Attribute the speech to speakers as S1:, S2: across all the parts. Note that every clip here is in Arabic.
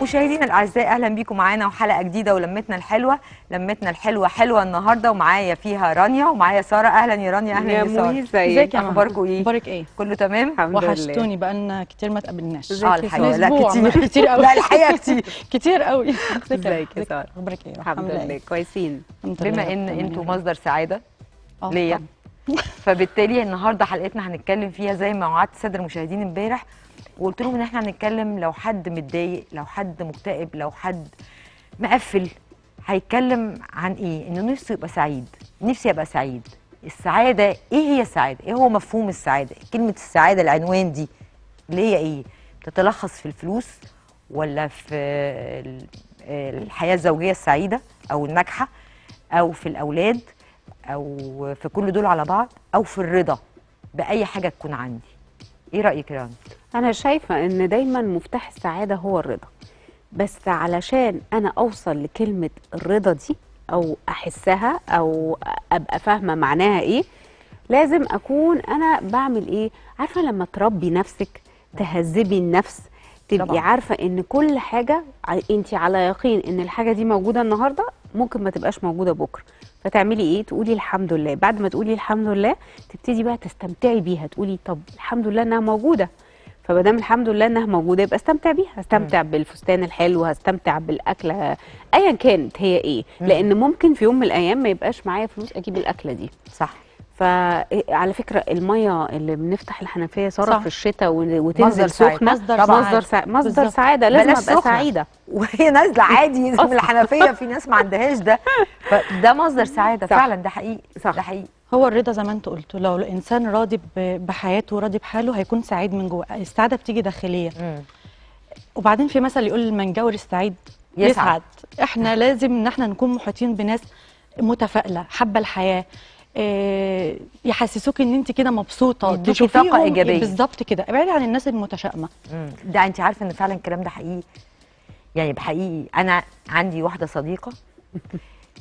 S1: مشاهدينا الاعزاء أهلا بيكم معانا وحلقة جديدة ولمتنا الحلوة لمتنا الحلوة حلوة النهارده ومعايا فيها رانيا ومعايا سارة. أهلا يا رانيا أهلا
S2: يا سارة.
S3: ازيك يا؟
S1: أخباركم إيه؟
S3: أخبارك إيه؟
S1: كله تمام؟
S2: الحمد لله.
S3: وحشتوني بقالنا كتير ما تقابلناش
S2: ازيك
S1: آه
S2: الحقيقة؟
S1: لا كتير.
S3: كتير قوي.
S1: لا الحقيقة كتير.
S3: كتير قوي
S2: ازيك يا سارة؟
S3: أخبارك إيه؟
S2: الحمد لله. كويسين.
S3: الحمد
S1: بما إن
S3: أنتوا.
S1: مصدر سعادة
S3: آه،
S1: ليا. فبالتالي النهارده حلقتنا هنتكلم فيها زي ما وعدت الساده المشاهدين امبارح. وقلت لهم إن إحنا هنتكلم لو حد متضايق لو حد مكتئب لو حد مقفل هيتكلم عن إيه؟ إنه نفسه يبقى سعيد. نفسي أبقى سعيد. السعادة إيه هي السعادة؟ إيه هو مفهوم السعادة؟ كلمة السعادة العنوان دي اللي هي إيه؟ تتلخص في الفلوس ولا في ال- الحياة الزوجية السعيدة أو الناجحة أو في الأولاد أو في كل دول على بعض أو في الرضا بأي حاجة تكون عندي. إيه رأيك يا رنا؟
S2: أنا شايفة إن دايما مفتاح السعادة هو الرضا. بس علشان أنا أوصل لكلمة الرضا دي أو أحسها أو أبقى فاهمة معناها إيه لازم أكون أنا بعمل إيه؟ عارفة لما تربي نفسك تهذبي النفس تبقي
S1: طبعاً.
S2: عارفة إن كل حاجة انت على يقين إن الحاجة دي موجودة النهارده ممكن ما تبقاش موجودة بكرة. فتعملي إيه؟ تقولي الحمد لله. بعد ما تقولي الحمد لله تبتدي بقى تستمتعي بيها تقولي طب الحمد لله إنها موجودة. فما دام الحمد لله انها موجودة يبقى استمتع بيها هستمتع بالفستان الحلو هستمتع بالأكلة ايا كانت هي إيه لأن ممكن في يوم من الأيام ما يبقاش معايا فلوس أجيب الأكلة دي
S1: صح
S2: فعلى فكرة المية اللي بنفتح الحنفية صار
S3: صح.
S2: في الشتاء
S1: مصدر
S2: وتنزل. سخنة
S3: مصدر
S2: مصدر
S3: سعادة.
S2: سع... مصدر. سعادة لازم أبقى
S1: سخنة.
S2: سعيدة
S1: وهي نازلة عادي من الحنفية في ناس ما عندهاش ده فده مصدر سعادة
S2: صح.
S1: فعلا ده حقيقي
S2: صح.
S1: ده حقيقي
S3: هو الرضا زي ما انت قلت لو الإنسان راضي بحياته وراضي بحاله هيكون سعيد من جوه السعادة بتيجي داخلية
S1: مم.
S3: وبعدين في مثل يقول من جور السعيد
S1: يسعد.
S3: يسعد إحنا لازم إن إحنا نكون محيطين بناس متفائلة حابة الحياة إيه يحسسوك إن انت كده مبسوطة
S1: يدوكي
S3: تشوفيهم
S1: طاقة إيجابية.
S3: بالظبط كده ابعدي عن الناس
S1: المتشائمة. ده انت عارفة إن فعلا الكلام ده حقيقي يعني بحقيقي أنا عندي واحدة صديقة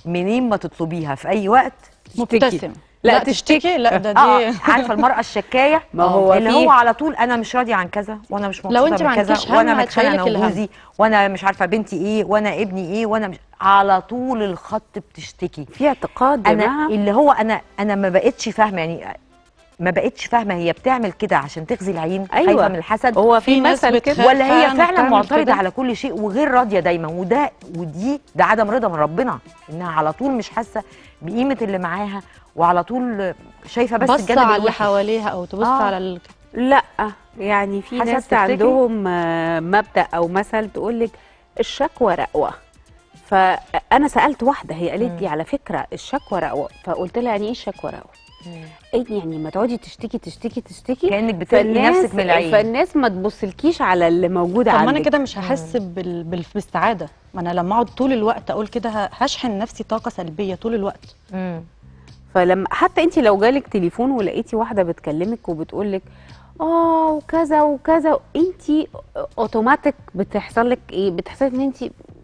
S1: منين ما تطلبيها في أي وقت
S3: مبتسم
S2: لا،
S3: لا
S2: تشتكي.
S3: لا ده
S1: آه
S3: دي
S1: عارفة المرأة الشكاية
S2: ما هو
S1: اللي هو على طول أنا مش راضية عن كذا وأنا مش مبسوطة
S3: لو أنت
S1: من كذا وأنا متخانقه
S3: أنا.
S1: وجوزي وأنا مش عارفة بنتي إيه وأنا ابني إيه وأنا مش على طول الخط بتشتكي
S2: في اعتقاد أنا
S1: اللي هو أنا أنا ما بقتش فاهمة يعني ما بقتش فاهمة هي بتعمل كده عشان تغذي العين
S2: أيوة.
S1: خايفة من الحسد
S2: هو في مثل كده
S1: ولا هي
S3: فعلاً
S1: معترضة
S3: كده.
S1: على كل شيء وغير راضية دايما وده ودي ده عدم رضا من ربنا إنها على طول مش حاسة بقيمة اللي معاها وعلى طول شايفة بس
S3: بص
S1: الجانب
S3: على اللي حواليها أو تبص
S1: آه.
S3: على ال...
S2: لأ يعني في ناس؟ عندهم آه، مبدأ أو مثل تقول لك الشكوى رقوة. فأنا سألت واحدة هي قالت لي على فكرة الشكوى رقوة. فقلت لها يعني إيه الشكوى رقوة؟ إيه يعني ما تقعدي تشتكي تشتكي تشتكي.
S1: كأنك بتلقي نفسك من العين.
S2: فالناس ما تبصلكيش على اللي موجود
S3: طب ما
S2: عندك.
S3: أنا كده مش هحس بال... بال... بالسعاده ما أنا لما أقعد طول الوقت أقول كده هشحن نفسي طاقة سلبية طول الوقت.
S1: مم.
S2: فلما حتى انت لو جالك تليفون ولقيتي واحدة بتكلمك وبتقول لك آه وكذا وكذا انت اوتوماتيك بتحصل لك إيه بتحصل إن انت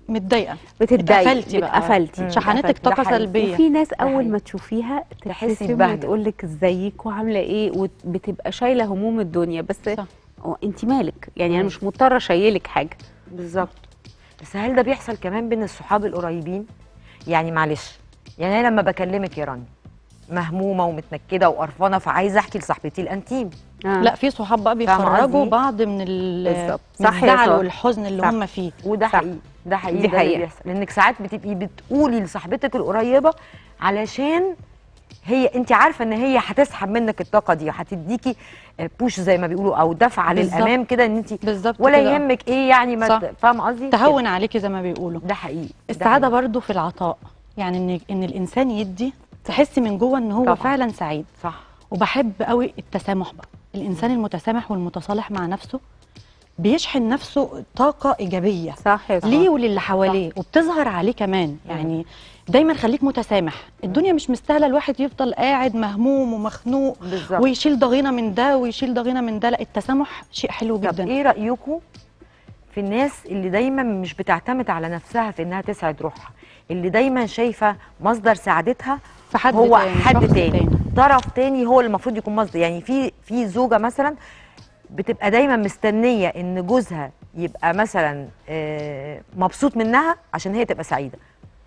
S3: متضايقة
S2: بتتضايقي
S3: اتقفلتي بقى.
S2: اتقفلتي
S1: مم.
S3: شحنتك.
S1: طاقة.
S3: سلبية
S2: وفي ناس. أول ما تشوفيها
S1: تحسي ببهجة.
S2: وتقول لك إزيك وعاملة إيه وبتبقى شايلة هموم الدنيا بس انت مالك يعني
S1: أنا.
S2: مش مضطرة أشيلك حاجة
S1: بالظبط بس هل ده بيحصل كمان بين الصحاب القريبين يعني معلش يعني أنا لما بكلمك يا راني مهمومة ومتنكدة وقرفانة فعايزة أحكي لصاحبتي الأنتيم
S2: آه.
S3: لا في صحاب بقى بيخرجوا؟ بعض من ال
S2: صح
S3: الزعل. والحزن اللي
S2: صح.
S3: هم فيه
S1: وده
S2: صح.
S1: حقيقي ده حقيقي
S2: دي
S1: ده اللي
S2: حقيقة.
S1: بيحصل لانك ساعات بتبقي بتقولي لصاحبتك القريبة علشان هي أنت عارفة إن هي هتسحب منك الطاقة دي هتديكي بوش زي ما بيقولوا أو
S3: دفعة.
S1: للأمام كده إن أنت
S3: بالظبط
S1: ولا
S3: كده.
S1: يهمك إيه يعني ما فاهمة قصدي
S3: تهون عليكي زي ما بيقولوا.
S1: ده حقيقي ده
S3: السعاده. برضو في العطاء يعني إن إن الإنسان يدي تحسي من جوه إن هو
S1: طبعاً.
S3: فعلا سعيد.
S1: صح.
S3: وبحب قوي التسامح بقى. الإنسان المتسامح والمتصالح مع نفسه بيشحن نفسه طاقة إيجابية.
S2: صح
S3: ليه وللي حواليه. وبتظهر عليه كمان. يعني دايما خليك متسامح. الدنيا مش مستاهلة الواحد يفضل قاعد مهموم ومخنوق
S1: بالظبط.
S3: ويشيل ضغينة من ده ويشيل ضغينة من ده. لا التسامح شيء حلو
S1: طب
S3: جدا.
S1: إيه رأيكم في الناس اللي دايما مش بتعتمد على نفسها في إنها تسعد روحها؟ اللي دايما شايفة مصدر سعادتها
S3: في حد
S1: هو
S3: تاني،
S1: حد تاني.
S3: تاني.
S1: طرف تاني هو اللي المفروض يكون مصدر يعني في في زوجة مثلا بتبقى دايما مستنية إن جوزها يبقى مثلا آه، مبسوط منها عشان هي تبقى سعيدة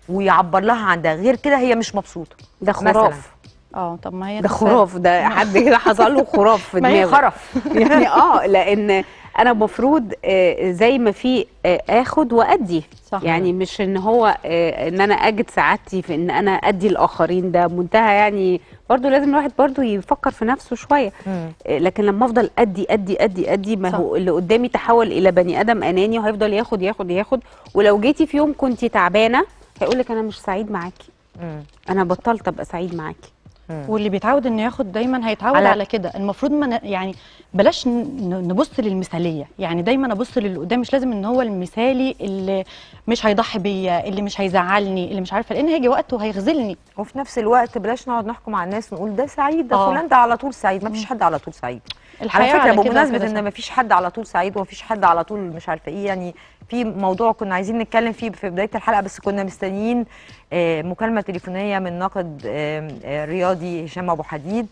S1: ويعبر لها عن ده غير كده هي مش مبسوطة
S2: ده. خراف
S3: آه طب ما هي
S2: ده. خراف ده حد كده حصل له خراف في
S1: ما هي
S2: دماغه
S1: خرف
S2: يعني آه لأن أنا المفروض آه، زي ما في آه، اخد وادي
S3: صح.
S2: يعني مش ان هو آه، ان أنا اجد سعادتي في ان أنا ادي الاخرين ده منتهى يعني برضو لازم الواحد برضو يفكر في نفسه شوية
S1: مم.
S2: لكن لما افضل ادي ادي ادي ادي ما
S3: صح.
S2: هو اللي قدامي تحول إلى بني آدم اناني وهيفضل ياخد ياخد ياخد ولو جيتي في يوم كنت تعبانة هيقول لك أنا مش سعيد معاكي
S1: مم.
S2: أنا بطلت أبقى سعيد معاكي
S3: واللي بيتعود إنه ياخد دايما هيتعود
S1: على-
S3: على, كده. المفروض ما يعني بلاش ن- نبص للمثالية. يعني دايما أبص للي قدام مش لازم إن هو المثالي اللي مش هيضحي بيا اللي مش هيزعلني اللي مش عارفة لأن هيجي وقت وهيخذلني
S1: وفي نفس الوقت بلاش نقعد نحكم على الناس ونقول ده سعيد ده
S3: آه.
S1: فلان ده على طول سعيد. ما فيش حد على طول سعيد. على
S3: فكرة
S1: بمناسبة
S3: إن.
S1: ما فيش حد على طول سعيد وما فيش حد على طول مش عارفة إيه يعني في موضوع كنا عايزين نتكلم فيه في بداية الحلقة بس كنا مستنيين آه، مكالمة تليفونية من ناقد آه، رياضي هشام أبو حديد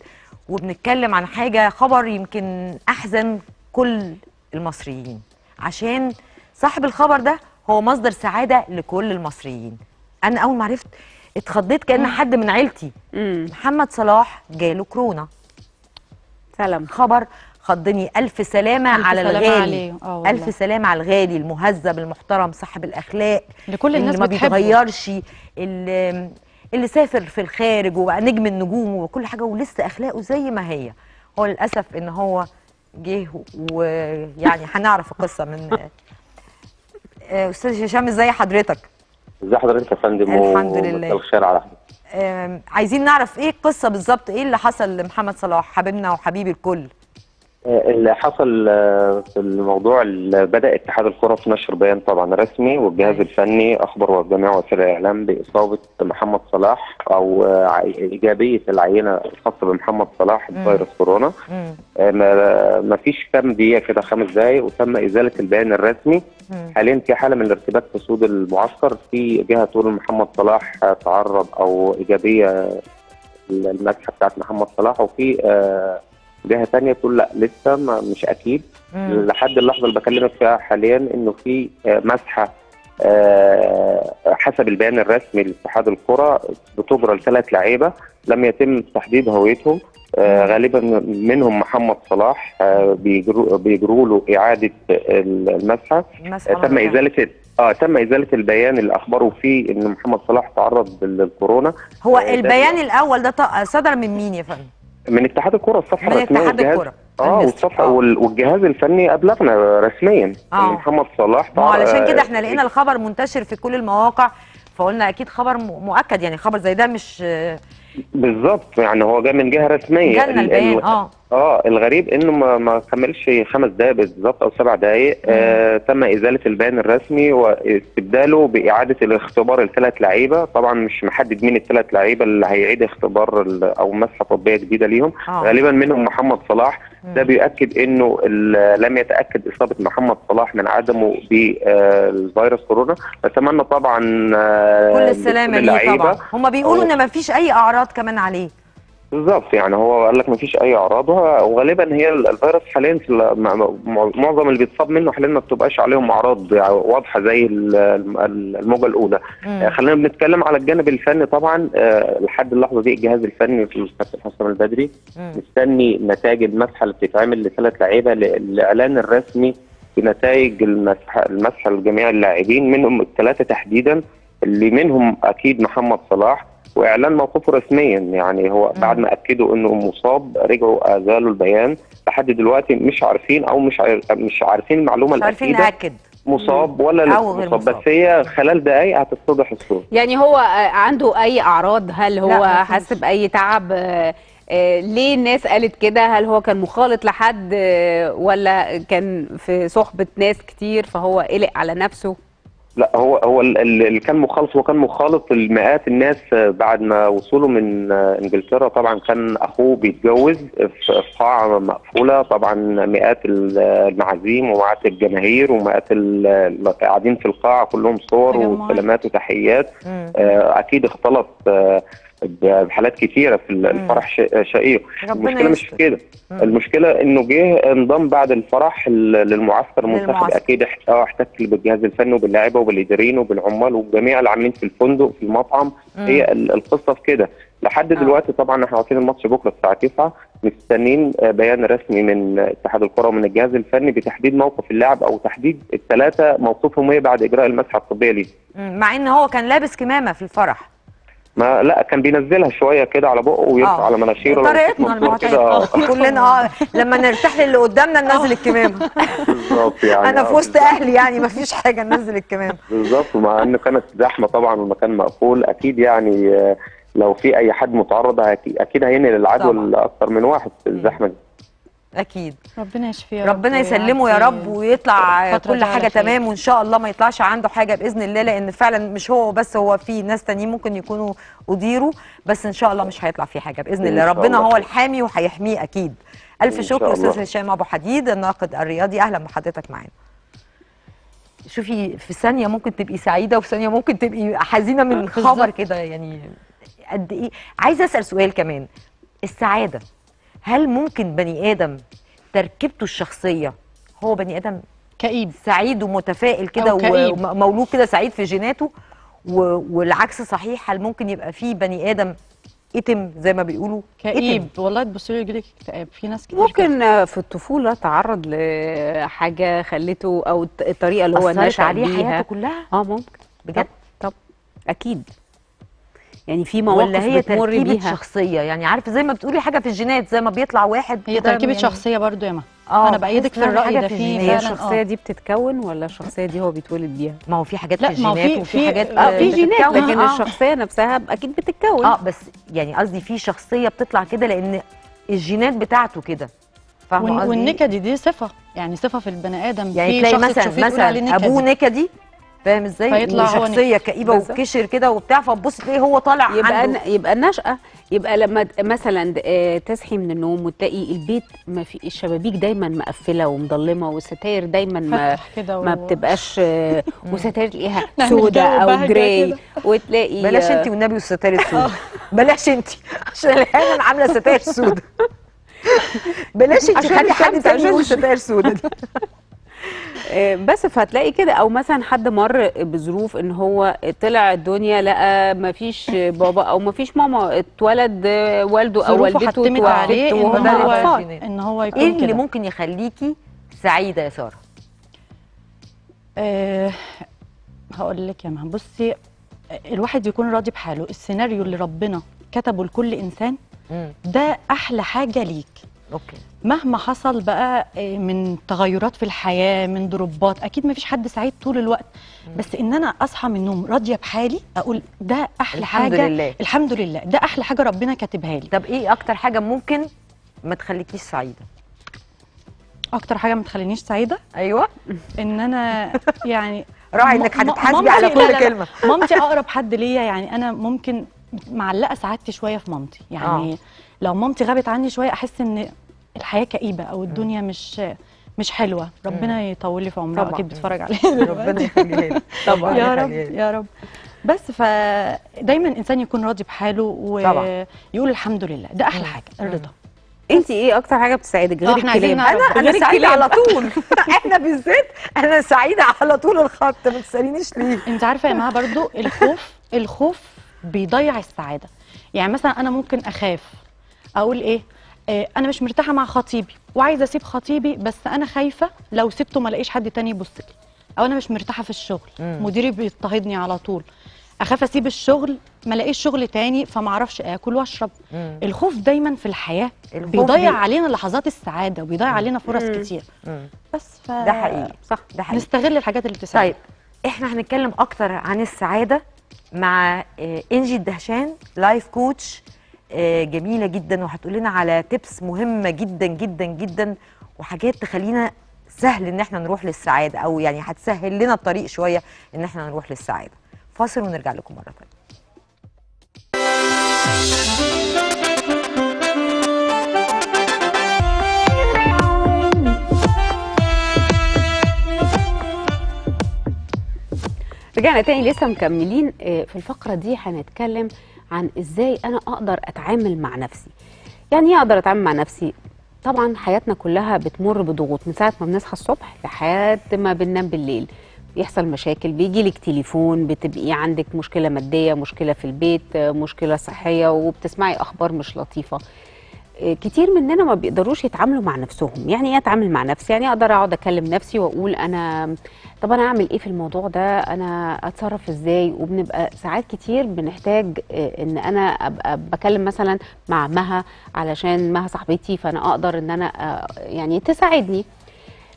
S1: وبنتكلم عن حاجة خبر يمكن أحزن كل المصريين. عشان صاحب الخبر ده هو مصدر سعادة لكل المصريين. أنا أول ما عرفت اتخضيت كأن حد من عيلتي. محمد صلاح جاله كورونا.
S2: سلام.
S1: خبر خضني ألف سلامة
S3: ألف
S1: على
S3: سلامة
S1: الغالي
S3: عليه. آه.
S1: ألف سلامة على الغالي المهذب المحترم صاحب الأخلاق
S3: لكل الناس
S1: اللي ما
S3: بتحبه.
S1: بيتغيرش اللي اللي سافر في الخارج وبقى نجم النجوم وكل حاجة ولسه أخلاقه زي ما هي هو للأسف إن هو جه ويعني هنعرف القصة من آه، أستاذ هشام إزاي حضرتك
S4: ازي حضرتك يا فندم
S1: الحمد لله.
S4: الخير على حضرتك
S1: عايزين نعرف إيه القصة بالظبط إيه اللي حصل لمحمد صلاح حبيبنا وحبيب الكل
S4: اللي حصل آه، في الموضوع اللي بدأ اتحاد الكرة في نشر بيان طبعا رسمي والجهاز الفني أخبر جميع وسائل الإعلام بإصابة محمد صلاح أو آه، إيجابية العينة الخاصة بمحمد صلاح. بفيروس كورونا. آه، ما فيش كام دقيقة كده خمس دقائق وتم إزالة البيان الرسمي. حاليا في حالة من الارتباك في صدور المعسكر في جهة تقول محمد صلاح تعرض أو إيجابية المسحه بتاعت محمد صلاح وفي آه، جهة ثانية تقول لا لسه ما مش أكيد
S1: مم.
S4: لحد اللحظة اللي بكلمك فيها حاليا إنه في آه، مسحة آه، حسب البيان الرسمي لاتحاد الكرة بتجرى لثلاث لعيبة لم يتم تحديد هويتهم آه،. غالبا منهم محمد صلاح بيجروا بيجروا له إعادة
S1: المسحة
S4: تم. إزالة آه تم إزالة البيان اللي اخبروا فيه إن محمد صلاح تعرض للكورونا
S1: هو البيان الأول ده صدر من مين يا فندم
S4: من اتحاد الكرة الصفحة
S1: من
S4: الرسمية
S1: اتحاد. آه.
S4: والصفحة
S1: آه.
S4: وال- والجهاز الفني ابلغنا رسميا
S1: آه.
S4: ان محمد صلاح
S1: ما هو علشان كده
S4: آه،
S1: إحنا لقينا الخبر منتشر في كل المواقع فقلنا أكيد خبر مؤكد يعني خبر زي ده مش
S4: بالظبط يعني هو جاي من جهة رسمية.
S1: جالنا
S4: ال-
S1: البيان
S4: ال-
S1: آه.
S4: آه الغريب إنه ما, ما كملش خمس دقائق بالظبط أو سبع دقائق آه تم إزالة البيان الرسمي واستبداله بإعادة الاختبار الثلاث لعيبة. طبعا مش محدد مين الثلاث لعيبة اللي هيعيد اختبار أو مسحة طبية جديدة ليهم.
S1: آه.
S4: غالبا منهم محمد صلاح. ده. بيؤكد إنه لم يتأكد إصابة محمد صلاح من عدمه بالفيروس كورونا. نتمنى طبعا آه،
S1: كل
S4: السلامة
S1: ليه طبعا. هم بيقولوا إن ما فيش أي أعراض كمان عليه.
S4: بالظبط يعني هو قال لك ما فيش أي أعراض وغالبا هي ال- الفيروس حاليا معظم اللي بيتصاب منه حاليا ما بتبقاش عليهم أعراض يعني واضحة زي ال- ال- الموجة الأولى
S1: مم.
S4: آه، خلينا بنتكلم على الجانب الفني طبعا آه، لحد اللحظة دي الجهاز الفني في الكابتن حسام البدري. مستني نتائج المسحه اللي بتتعمل لثلاث لعيبة ل- الاعلان الرسمي بنتائج المسحه المسحه لجميع اللاعبين منهم الثلاثة تحديدا اللي منهم أكيد محمد صلاح وإعلان موقفه رسميا. يعني هو. بعد ما أكدوا إنه مصاب رجعوا أزالوا البيان. لحد دلوقتي مش عارفين أو مش مش عارفين المعلومة
S1: مش عارفين
S4: الأكيدة
S1: ناكد
S4: مصاب ولا لسه مصاب
S1: مصاب.
S4: بس هي خلال دقائق هتتضح الصورة.
S2: يعني هو آه، عنده أي أعراض؟ هل هو. حس باي تعب؟ آه، آه، ليه الناس قالت كده؟ هل هو كان مخالط لحد؟ ولا كان في صحبة ناس كتير فهو قلق على نفسه؟
S4: لا هو هو ال- ال- اللي كان مخالط هو كان مخالط المئات الناس بعد ما وصوله من انجلترا طبعا كان أخوه بيتجوز في قاعة مقفولة طبعا مئات ال- المعازيم ومئات الجماهير ومئات قاعدين في القاعة كلهم صور. وسلامات وتحيات. آه، أكيد اختلط آه، بحالات كتيرة في ال- الفرح شقيق المشكلة مش في. كده. المشكلة إنه جه انضم بعد الفرح ال- للمعسكر المنتخب. أكيد آه احتك بالجهاز الفني وباللاعيبه وبالإداريين وبالعمال وبجميع العاملين في الفندق في المطعم
S1: مم.
S4: هي ال- القصة في كده لحد
S1: آه.
S4: دلوقتي طبعا إحنا واقفين الماتش بكرة الساعة 9 مستنيين آه، بيان رسمي من اتحاد الكرة ومن الجهاز الفني بتحديد موقف اللاعب أو تحديد الثلاثه موقفهم إيه بعد إجراء المسحه الطبية ليه.
S1: مع إن هو كان لابس كمامة في الفرح
S4: ما لا كان بينزلها شوية كده على بقه ويرفع
S1: آه.
S4: على مناخيره
S1: طريقتنا المعتاده كلنا آه لما نرتاح للي قدامنا ننزل الكمامة.
S4: بالظبط يعني
S1: أنا
S4: آه،
S1: في وسط أهلي يعني ما فيش حاجة ننزل الكمامة.
S4: بالظبط ومع انه كانت زحمة طبعا والمكان مقفول أكيد يعني آه، لو في أي حد متعرض أكيد هينقل العدوى. لاكثر من واحد في الزحمة دي.
S1: أكيد
S3: ربنا يشفيه يا رب
S1: ربنا يسلمه يا رب ويطلع كل
S3: حاجة.
S1: تمام وإن شاء الله ما يطلعش عنده حاجة بإذن الله لأن فعلا مش هو بس هو في ناس تانيين ممكن يكونوا اديروا بس إن شاء الله مش هيطلع فيه حاجة
S4: بإذن
S1: الله ربنا
S4: الله.
S1: هو الحامي وهيحميه أكيد
S4: ألف
S1: شكر
S4: أستاذ.
S1: هشام أبو حديد الناقد الرياضي أهلا بحضرتك معانا شوفي في ثانية ممكن تبقي سعيدة وفي ثانية ممكن تبقي حزينة من
S3: بالظبط.
S1: خبر كده يعني قد إيه عايزة أسأل سؤال كمان السعادة هل ممكن بني آدم تركيبته الشخصية؟ هو بني آدم
S3: كئيب.
S1: سعيد ومتفائل كده. ومولود كده سعيد في جيناته والعكس صحيح هل ممكن يبقى فيه بني آدم إتم زي ما بيقولوا؟
S3: كئيب. والله تبص له يجيلك اكتئاب. في ناس كتير
S2: ممكن آه، في الطفولة تعرض لحاجة خلته أو الط- الطريقة اللي هو نشأ
S1: عليه
S2: بيها.
S1: حياته كلها؟
S2: آه ممكن.
S1: بجد؟
S2: طب أكيد. يعني في مواقف
S1: ولا هي
S2: بتمر بيها.
S1: شخصية؟ يعني عارفه زي ما بتقولي حاجة في الجينات زي ما بيطلع واحد
S3: هي تركيبة
S1: يعني-
S3: شخصية برضو يا ما.
S1: آه،
S3: أنا
S1: بأيدك
S3: في
S1: الرأي
S3: ده
S1: في.
S2: هي الشخصية
S3: آه.
S2: دي بتتكون ولا الشخصية دي هو بيتولد بيها؟
S1: ما هو في حاجات في الجينات
S3: في-
S1: وفي
S3: في-
S1: حاجات
S3: آه،
S2: في جينات
S1: بتتكون.
S2: لكن
S1: آه.
S2: الشخصية نفسها أكيد بتتكون.
S1: آه بس يعني قصدي في شخصية بتطلع كده لأن الجينات بتاعته كده.
S3: فاهمة
S1: قصدي؟
S3: والنكدي دي صفة. يعني صفة في البني آدم.
S1: يعني
S3: في
S1: تلاقي
S3: شخص
S1: مثلا مثلا. أبوه نكدي؟ فاهم إزاي؟
S3: فيطلع هو
S1: وشخصية
S2: كئيبة.
S1: وكشر كده وبتاع فتبص تلاقي هو طالع
S2: يبقى
S1: عنده.
S2: يبقى النشأة يبقى لما مثلا آه، تصحي من النوم وتلاقي البيت ما في الشبابيك دايما مقفلة ومضلمة والستاير دايما ما
S3: كده
S2: ما
S3: و-
S2: بتبقاش آه، وستاير تلاقيها
S3: جو
S2: أو
S3: gray.
S2: وتلاقي
S1: بلاش
S2: آه،
S1: انت والنبي والستاير السوداء بلاش انت عشان الحين عاملة ستاير سوداء بلاش انت خلي حد تاني يقول. ستاير سوداء دي.
S2: بس فهتلاقي كده. أو مثلا حد مر بظروف إن هو طلع الدنيا لقى ما فيش بابا أو ما فيش ماما اتولد والده أو
S3: ظروفه
S2: والدته
S3: حتمت
S2: توفت
S3: عليه
S1: إن
S3: هو
S1: الجينات.
S3: إن هو يكون
S1: إيه اللي. ممكن يخليكي سعيدة يا سارة؟
S3: أه هقول لك يا مها بصي الواحد يكون راضي بحاله. السيناريو اللي ربنا كتبه لكل
S1: إنسان
S3: ده أحلى حاجة ليك.
S1: أوكي.
S3: مهما حصل بقى آه، من تغيرات في الحياة من ضربات أكيد ما فيش حد سعيد طول الوقت. بس إن أنا أصحى من النوم راضية بحالي أقول ده أحلى
S1: الحمد
S3: حاجة.
S1: لله.
S3: الحمد لله. ده أحلى حاجة ربنا كاتبها لي.
S1: طب إيه أكتر حاجة ممكن ما تخليكيش سعيدة؟
S3: أكتر حاجة ما تخلينيش سعيدة؟
S1: أيوه.
S3: إن أنا يعني
S1: راعي
S3: إنك
S1: هتتحاسبي على كل
S3: لا، لا.
S1: كلمة.
S3: مامتي أقرب حد ليا يعني أنا ممكن معلقة سعادتي شوية في مامتي. يعني
S1: آه.
S3: لو مامتي غابت عني شوية أحس إن الحياة كئيبة أو الدنيا مش مش حلوة. ربنا يطول لي في عمرها. أكيد بتتفرج عليها.
S1: ربنا يخليها
S2: طبعا
S3: يا رب. يا رب. بس فدايما الإنسان يكون راضي بحاله. ويقول الحمد لله. ده أحلى حاجة الرضا.
S2: انت إيه أكتر حاجة بتساعدك غير
S3: عايزين
S2: الكلام. أنا
S1: أنا
S2: سعيدة.
S1: على طول. إحنا بالذات أنا سعيدة على طول الخط ما تسألينيش ليه.
S3: انت عارفة يا مها برضو الخوف الخوف بيضيع السعادة. يعني مثلا أنا ممكن أخاف. أقول إيه آه أنا مش مرتاحة مع خطيبي وعايزة أسيب خطيبي بس أنا خايفة لو سبته ما الاقيش حد تاني يبص لي أو أنا مش مرتاحة في الشغل
S1: مم.
S3: مديري بيضطهدني على طول أخاف أسيب الشغل ما الاقيش شغل تاني فما أعرفش آكل وأشرب
S1: مم.
S3: الخوف دايما في الحياة
S1: الخوف
S3: بيضيع
S1: بي-
S3: علينا لحظات السعادة وبيضيع علينا فرص
S2: مم.
S3: كتير
S1: مم.
S3: بس ف...
S1: ده حقيقي
S2: صح
S1: ده حقيقي
S3: نستغل الحاجات اللي بتساعد
S1: طيب إحنا هنتكلم أكتر عن السعادة مع آه، إنجي الدهشان life coach جميلة جدا وهتقول لنا على tips مهمة جدا جدا جدا وحاجات تخلينا سهل إن إحنا نروح للسعادة أو يعني هتسهل لنا الطريق شوية إن إحنا نروح للسعادة. فاصل ونرجع لكم مرة ثانية
S2: رجعنا تاني لسه مكملين آه، في الفقرة دي هنتكلم عن إزاي أنا أقدر أتعامل مع نفسي. يعني إيه أقدر أتعامل مع نفسي؟ طبعا حياتنا كلها بتمر بضغوط من ساعة ما بنصحى الصبح لحد ما بننام بالليل. بيحصل مشاكل بيجي لك تليفون بتبقي عندك مشكلة مادية مشكلة في البيت مشكلة صحية وبتسمعي أخبار مش لطيفة. كتير مننا ما بيقدروش يتعاملوا مع نفسهم. يعني إيه أتعامل مع نفسي؟ يعني أقدر أقعد أكلم نفسي وأقول أنا طب أنا أعمل إيه في الموضوع ده؟ أنا أتصرف إزاي؟ وبنبقى ساعات كتير بنحتاج آه، إن أنا أبقى بكلم مثلا مع مها علشان مها صاحبتي فأنا أقدر إن أنا آه، يعني تساعدني.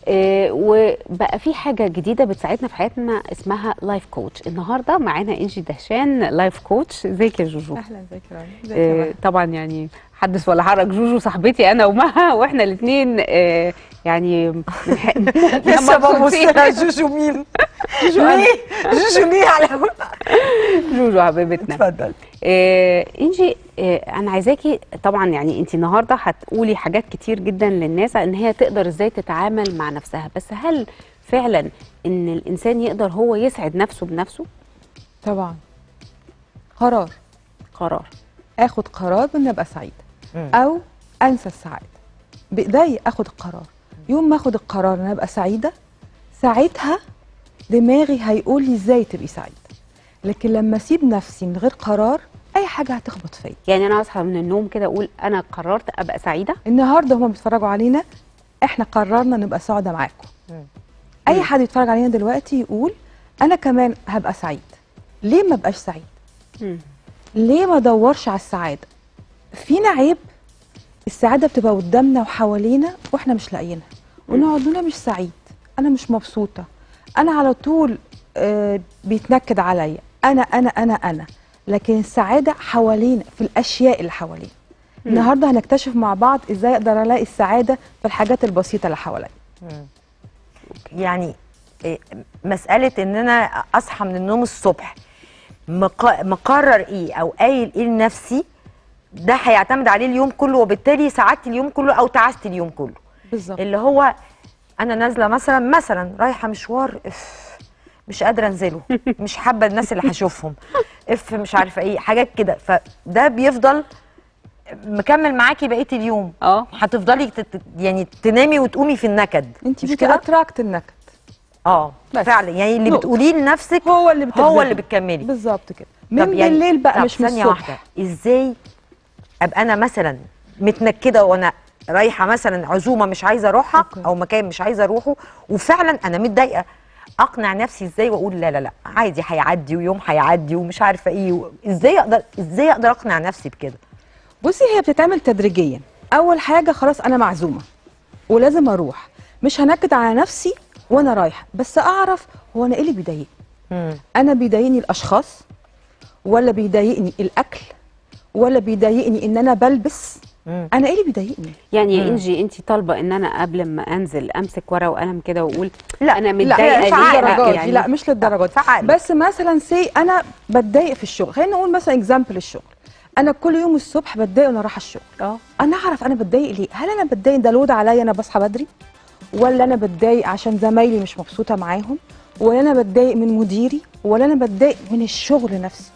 S2: آه، وبقى في حاجة جديدة بتساعدنا في حياتنا اسمها life coach النهارده معانا إنجي دهشان life coach إزيك يا جوجو؟ أهلا
S5: إزيك؟
S2: طبعا يعني حدث ولا حرج. جوجو صاحبتي أنا ومها وإحنا الاثنين يعني بنح-
S1: لسه ببص. لها جوجو مين؟ جوجو ليه جوجو ليه على
S2: جوجو حبيبتنا.
S1: اتفضل.
S2: آه إنجي آه أنا عايزاكي طبعا يعني انت النهارده هتقولي حاجات كتير جدا للناس إن هي تقدر إزاي تتعامل مع نفسها. بس هل فعلا إن الإنسان يقدر هو يسعد نفسه بنفسه؟
S5: طبعا. قرار.
S2: قرار.
S5: آخد قرار بان أبقى
S1: سعيدة.
S5: أو أنسى السعادة. بإيدي آخد القرار. يوم ما آخد القرار إن أبقى سعيدة ساعتها دماغي هيقول لي إزاي تبقي سعيدة. لكن لما أسيب نفسي من غير قرار أي حاجة هتخبط فيا.
S2: يعني أنا أصحى من النوم كده أقول أنا قررت أبقى سعيدة؟
S5: النهارده هما بيتفرجوا علينا إحنا قررنا نبقى سعداء معاكم. أي حد يتفرج علينا دلوقتي يقول أنا كمان هبقى سعيد. ليه ما بقاش سعيد. ليه ما أدورش على السعادة؟ فينا عيب السعادة بتبقى قدامنا وحوالينا وإحنا مش لاقيينها. ونقعد نقول أنا مش سعيد أنا مش مبسوطة أنا على طول آه بيتنكد عليا. أنا أنا أنا أنا. لكن السعادة حوالينا في الأشياء اللي حوالينا. النهارده هنكتشف مع بعض إزاي أقدر ألاقي السعادة في الحاجات البسيطة اللي حواليا.
S1: يعني إيه، مسألة إن أنا أصحى من النوم الصبح مق- مقرر إيه أو قايل إيه لنفسي؟ ده هيعتمد عليه اليوم كله وبالتالي سعادتي اليوم كله أو تعاستي اليوم كله.
S5: بالظبط.
S1: اللي هو أنا نازلة مثلا مثلا رايحة مشوار إف مش قادرة أنزله مش حابة الناس اللي هشوفهم إف مش عارفة إيه حاجات كده. فده بيفضل مكمل معاكي بقية اليوم.
S2: آه.
S1: هتفضلي يعني تنامي وتقومي في النكد.
S5: انت
S1: مش كده؟
S5: بتأتراكت النكد.
S1: آه
S5: بس.
S1: فعلا. يعني اللي. بتقوليه لنفسك
S5: هو اللي بتجذبه.
S1: هو اللي بتكملي.
S5: بالظبط كده. من
S1: طب يعني-
S5: بالليل بقى
S1: طب
S5: مش من الصبح.
S1: إزاي أبقى أنا مثلا متنكدة وأنا رايحة مثلا عزومة مش عايزة
S5: أروحها.
S1: أو مكان مش عايزة أروحه وفعلا أنا متضايقة. أقنع نفسي إزاي وأقول لا لا لا. عادي هيعدي ويوم هيعدي ومش عارفة إيه. و- إزاي أقدر إزاي أقدر أقنع نفسي بكده؟
S5: بصي هي بتتعمل تدريجيا. أول حاجة خلاص أنا معزومة ولازم أروح. مش هنكد على نفسي وأنا رايحة بس أعرف هو أنا إيه اللي بيضايقني. أنا بيضايقني الأشخاص ولا بيضايقني الأكل ولا بيضايقني إن أنا بلبس.
S1: مم.
S5: أنا إيه اللي بيضايقني؟
S2: يعني يا. إنجي أنت طالبة إن أنا قبل ما أنزل أمسك ورقة وقلم كده وأقول
S1: لا،
S2: أنا
S5: لا
S2: متضايقة
S5: مش
S2: ليه
S5: للدرجات
S2: يعني
S5: دي لا مش للدرجات
S1: عقلك.
S5: بس مثلا سي أنا بتضايق في الشغل. خلينا نقول مثلا example الشغل. أنا كل يوم الصبح بتضايق وأنا رايحة الشغل.
S2: آه.
S5: أنا أعرف أنا بتضايق ليه؟ هل أنا بتضايق ده load عليا أنا بصحى بدري؟ ولا أنا بتضايق عشان زمايلي مش مبسوطة معاهم؟ ولا أنا بتضايق من مديري؟ ولا أنا بتضايق من الشغل نفسه؟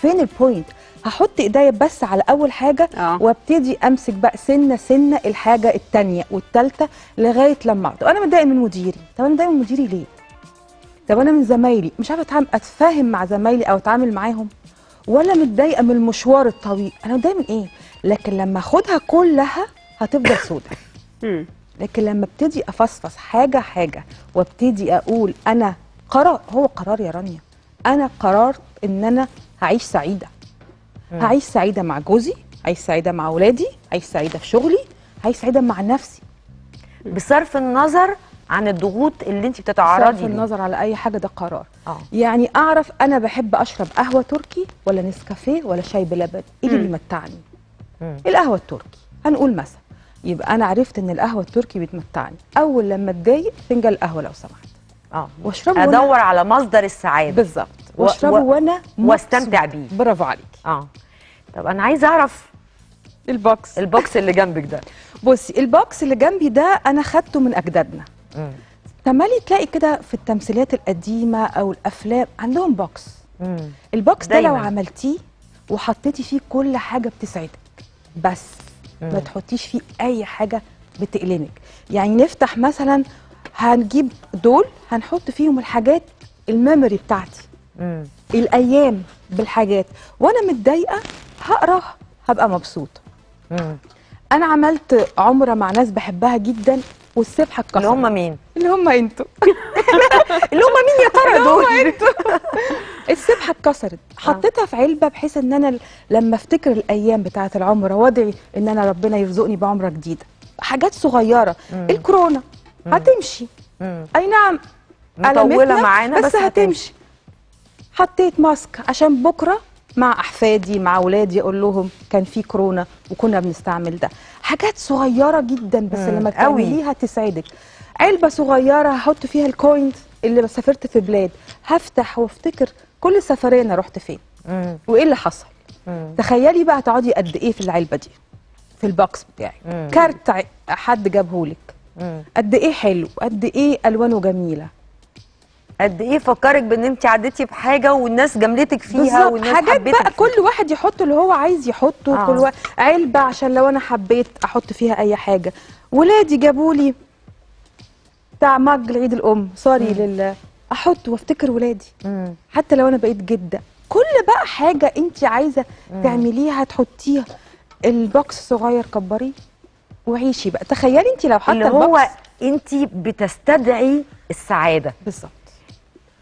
S5: فين ال point هحط ايديا بس على اول حاجة
S2: آه.
S5: وابتدي امسك بقى سنة سنة الحاجة الثانية والثالثه لغاية لما طب أنا متضايق من مديري. طب أنا متضايق من مديري ليه؟ طب أنا من زمايلي. مش عارفة اتعامل أتفاهم مع زمايلي أو أتعامل معاهم. ولا متضايقة من المشوار الطويل. أنا متضايقة من إيه؟ لكن لما أخدها كلها هتفضل سودة. لكن لما ابتدي أفصفص حاجة حاجة وابتدي أقول أنا قرار هو قرار يا رانيا. أنا قررت إن أنا هعيش سعيدة. هعيش سعيدة مع جوزي هعيش سعيدة مع اولادي هعيش سعيدة في شغلي هعيش سعيدة مع نفسي.
S1: بصرف النظر عن الضغوط اللي انت بتتعرضي
S5: صرف
S1: ليه.
S5: النظر على أي حاجة ده قرار.
S1: آه.
S5: يعني أعرف أنا بحب أشرب قهوة تركي ولا نسكافيه ولا شاي بلبن. إيه اللي. بيمتعني. القهوة التركي. هنقول مثلا يبقى أنا عرفت إن القهوة التركي بتمتعني. أول لما أتضايق فنجان قهوه لو سمحت. آه. وأشربه
S1: أدور على مصدر السعادة.
S5: بالظبط. واشربه
S1: و-
S5: وأنا
S1: واستمتع. بيه.
S5: برافو عليكي
S1: آه طب أنا عايزه أعرف
S5: ال
S1: box ال box اللي جنبك ده
S5: بصي ال box اللي جنبي ده أنا خدته من أجدادنا
S1: مم.
S5: تمالي تلاقي كده في التمثيليات القديمة أو الأفلام عندهم box
S1: مم.
S5: ال box ده لو. عملتيه وحطيتي فيه كل حاجة بتسعدك بس ما تحطيش فيه أي حاجة بتألمك يعني نفتح مثلا هنجيب دول هنحط فيهم الحاجات الميموري بتاعتي
S1: مم.
S5: الأيام بالحاجات. وأنا متضايقة هقراها هبقى مبسوطة.
S1: مم.
S5: أنا عملت عمرة مع ناس بحبها جدا والسبحة اتكسرت.
S1: اللي هم مين؟
S5: اللي هم أنتوا.
S1: اللي هم مين يا ترى دول؟
S5: السبحة اتكسرت. حطيتها في علبة بحيث إن أنا لما أفتكر الأيام بتاعة العمرة وأدعي إن أنا ربنا يرزقني بعمرة جديدة. حاجات صغيرة. الكورونا. هتمشي.
S1: مم.
S5: أي نعم. ألمتنا،
S1: معانا
S5: بس,
S1: بس هتمشي.
S5: حطيت ماسك عشان بكرة مع أحفادي مع أولادي أقول لهم كان في كورونا وكنا بنستعمل ده حاجات صغيرة جدا بس لما. تعمليها تسعدك علبة صغيرة هحط فيها الكوينز اللي سافرت في بلاد هفتح وافتكر كل سفرية أنا رحت فين. وإيه اللي حصل
S1: مم.
S5: تخيلي بقى تقعدي قد إيه في العلبة دي في ال box بتاعي
S1: مم.
S5: كارت حد جابهولك. قد إيه حلو قد إيه ألوانه جميلة
S1: قد إيه فكرك بإن انت عديتي بحاجة والناس جملتك فيها والناس
S5: حاجات بقى
S1: فيها.
S5: كل واحد يحط اللي هو عايز يحطه
S1: آه.
S5: كل واحد علبة عشان لو أنا حبيت أحط فيها أي حاجة. ولادي جابوا لي بتاع mug لعيد الأم sorry لل أحط وأفتكر ولادي.
S1: مم.
S5: حتى لو أنا بقيت جدة. كل بقى حاجة انت عايزة تعمليها تحطيها. ال box صغير كبريه وعيشي بقى. تخيلي انت لو حاطة
S1: اللي هو انت بتستدعي السعادة.
S5: بالظبط.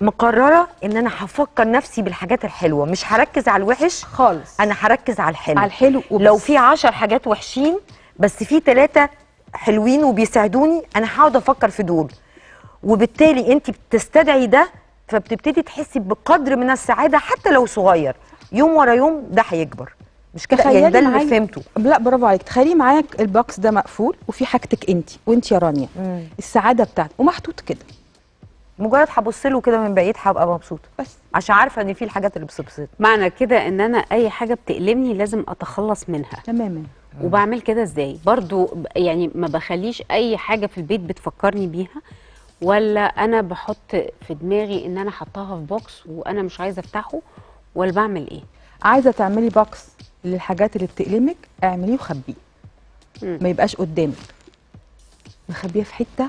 S1: مقررة إن أنا هفكر نفسي بالحاجات الحلوة مش هركز على الوحش
S5: خالص.
S1: أنا هركز على الحلو.
S5: على الحلو وبس.
S1: لو في عشر حاجات وحشين بس في ثلاثة حلوين وبيساعدوني أنا هقعد أفكر في دول. وبالتالي أنت بتستدعي ده فبتبتدي تحسي بقدر من السعادة حتى لو صغير. يوم ورا يوم ده هيكبر. مش كده؟ يعني ده اللي فهمته.
S5: لا برافو عليك. تخيلي معايا البوكس ده مقفول وفي حاجتك أنت وأنت يا رانيا. السعادة بتاعتك. ومحطوط كده.
S1: مجرد هبص له كده من بعيد هبقى مبسوطة.
S5: بس.
S1: عشان عارفة إن في الحاجات اللي بتبسطني.
S2: معنى كده إن أنا أي حاجة بتألمني لازم أتخلص منها.
S5: تماما.
S2: وبعمل كده إزاي؟ برضو يعني ما بخليش أي حاجة في البيت بتفكرني بيها ولا أنا بحط في دماغي إن أنا حطاها في box وأنا مش عايزة أفتحه ولا بعمل إيه؟
S5: عايزة تعملي بوكس للحاجات اللي بتألمك اعمليه وخبيه. ما يبقاش قدامك. مخبية في حتة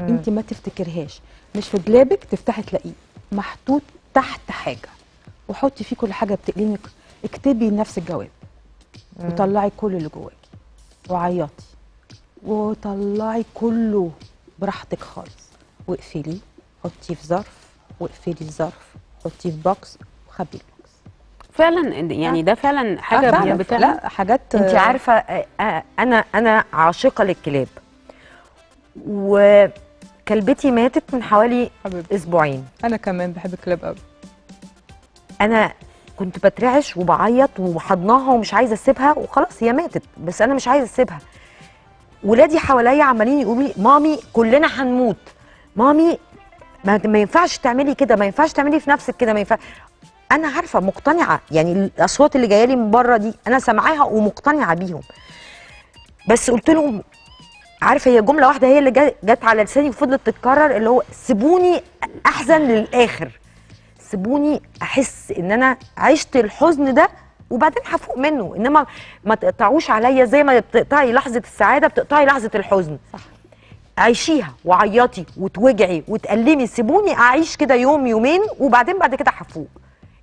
S5: انت ما تفتكرهاش. مش في دولابك تفتحي تلاقيه. محطوط تحت حاجة. وحطي فيه كل حاجة بتألمك اكتبي لنفسك جواب وطلعي كل اللي جواكي. وعيطي. وطلعي كله براحتك خالص. واقفلي حطيه في ظرف. واقفلي الظرف حطيه في box وخبي ال box
S2: فعلا يعني ده فعلا حاجة
S5: آه
S2: بتعمل
S5: لا حاجات
S1: انت عارفة أنا أنا عاشقة للكلاب. وكلبتي ماتت من حوالي
S5: حبيبتي.
S1: أسبوعين.
S5: أنا كمان بحب الكلاب قوي
S1: أنا كنت بترعش وبعيط وحضناها ومش عايزة أسيبها وخلاص هي ماتت بس أنا مش عايزة أسيبها. ولادي حواليا عمالين يقولوا لي مامي كلنا هنموت. مامي ما, ما ينفعش تعملي كده ما ينفعش تعملي في نفسك كده ما ينفع أنا عارفة مقتنعة. يعني الأصوات اللي جاية لي من بره دي أنا سامعاها ومقتنعة بيهم. بس قلت لهم عارفه هي جملة واحدة هي اللي جت على لساني وفضلت تتكرر اللي هو سيبوني أحزن للآخر. سيبوني أحس إن أنا عشت الحزن ده وبعدين هفوق منه. إنما ما تقطعوش عليا زي ما بتقطعي لحظة السعادة بتقطعي لحظة الحزن. صح. عيشيها وعيطي وتوجعي وتألمي. سيبوني أعيش كده يوم يومين وبعدين بعد كده هفوق.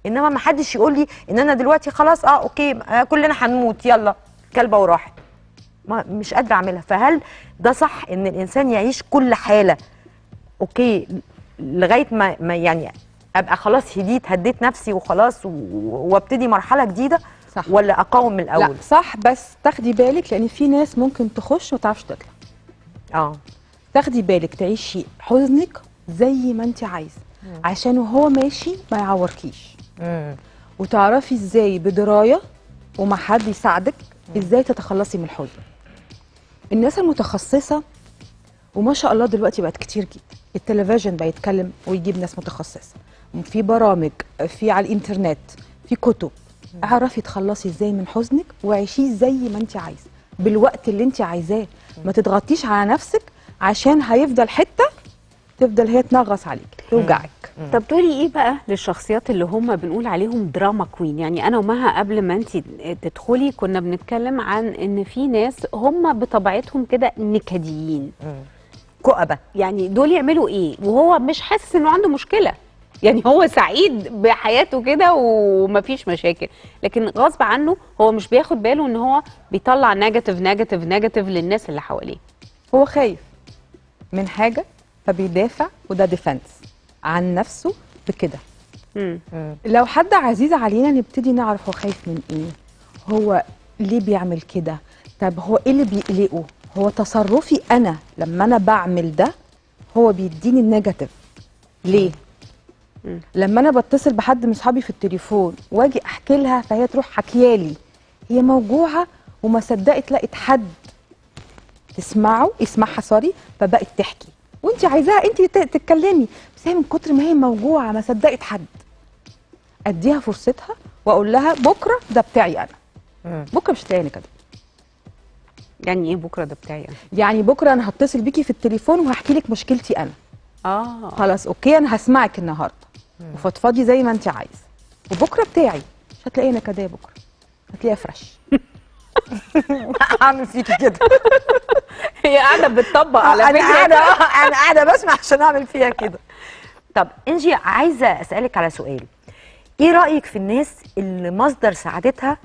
S1: إنما ما حدش يقول لي إن أنا دلوقتي خلاص آه okay آه كلنا هنموت يلا كلبة وراحت. مش قادرة أعملها. فهل ده صح إن الإنسان يعيش كل حالة؟ أوكي لغاية ما, ما يعني أبقى خلاص هديت هديت نفسي وخلاص وأبتدي مرحلة جديدة؟
S5: صح.
S1: ولا أقاوم من الأول؟
S5: لا صح بس تاخدي بالك لأن في ناس ممكن تخش وما تعرفش تطلع.
S1: آه.
S5: تاخدي بالك تعيشي حزنك زي ما انت عايزة عشان وهو ماشي ما يعوركيش.
S1: مم.
S5: وتعرفي إزاي بدراية ومع حد يساعدك إزاي تتخلصي من الحزن. الناس المتخصصة وما شاء الله دلوقتي بقت كتير جدا. التلفزيون بقى يتكلم ويجيب ناس متخصصة. في برامج في على الإنترنت في كتب. اعرفي تخلصي إزاي من حزنك وعيشيه زي ما انت عايزة بالوقت اللي انت عايزاه. ما تضغطيش على نفسك عشان هيفضل حتة تفضل هي تنغص عليك توجعك.
S2: طب تقولي إيه بقى للشخصيات اللي هم بنقول عليهم drama queen يعني أنا ومها قبل ما انت تدخلي كنا بنتكلم عن إن في ناس هم بطبيعتهم كده نكديين.
S1: كؤبة.
S2: يعني دول يعملوا إيه؟ وهو مش حاسس إنه عنده مشكلة. يعني هو سعيد بحياته كده ومفيش مشاكل. لكن غصب عنه هو مش بياخد باله إن هو بيطلع negative negative negative للناس اللي حواليه.
S5: هو خايف من حاجة؟ فبيدافع وده defense عن نفسه بكده.
S2: مم.
S5: لو حد عزيز علينا نبتدي نعرف هو خايف من إيه. هو ليه بيعمل كده؟ طب هو إيه اللي بيقلقه؟ هو تصرفي أنا لما أنا بعمل ده هو بيديني ال negative. ليه؟
S2: مم.
S5: لما أنا بتصل بحد من اصحابي في التليفون وأجي أحكي لها فهي تروح حكيالي هي موجوعة وما صدقت لقت حد تسمعه يسمعها sorry فبقت تحكي. وانت عايزاها انت تتكلمي. بس هي من كتر ما هي موجوعة ما صدقت حد. اديها فرصتها واقول لها بكرة ده بتاعي أنا.
S1: مم.
S5: بكرة مش هتلاقيني كده.
S2: يعني إيه بكرة ده بتاعي أنا؟
S5: يعني بكرة أنا هتصل بيكي في التليفون وهحكي لك مشكلتي أنا.
S2: آه.
S5: خلاص okay أنا هسمعك النهارده. وفضفضي زي ما انت عايزة. وبكرة بتاعي. مش هتلاقيني كده بكرة. هتلاقيها فريش
S1: اعمل فيكي كده.
S2: هي قاعدة بتطبق على
S1: أنا
S2: فكرة.
S1: قاعدة أنا قاعدة بسمع عشان أعمل فيها كده. طب إنجي عايزة أسألك على سؤال. إيه رأيك في الناس اللي مصدر سعادتها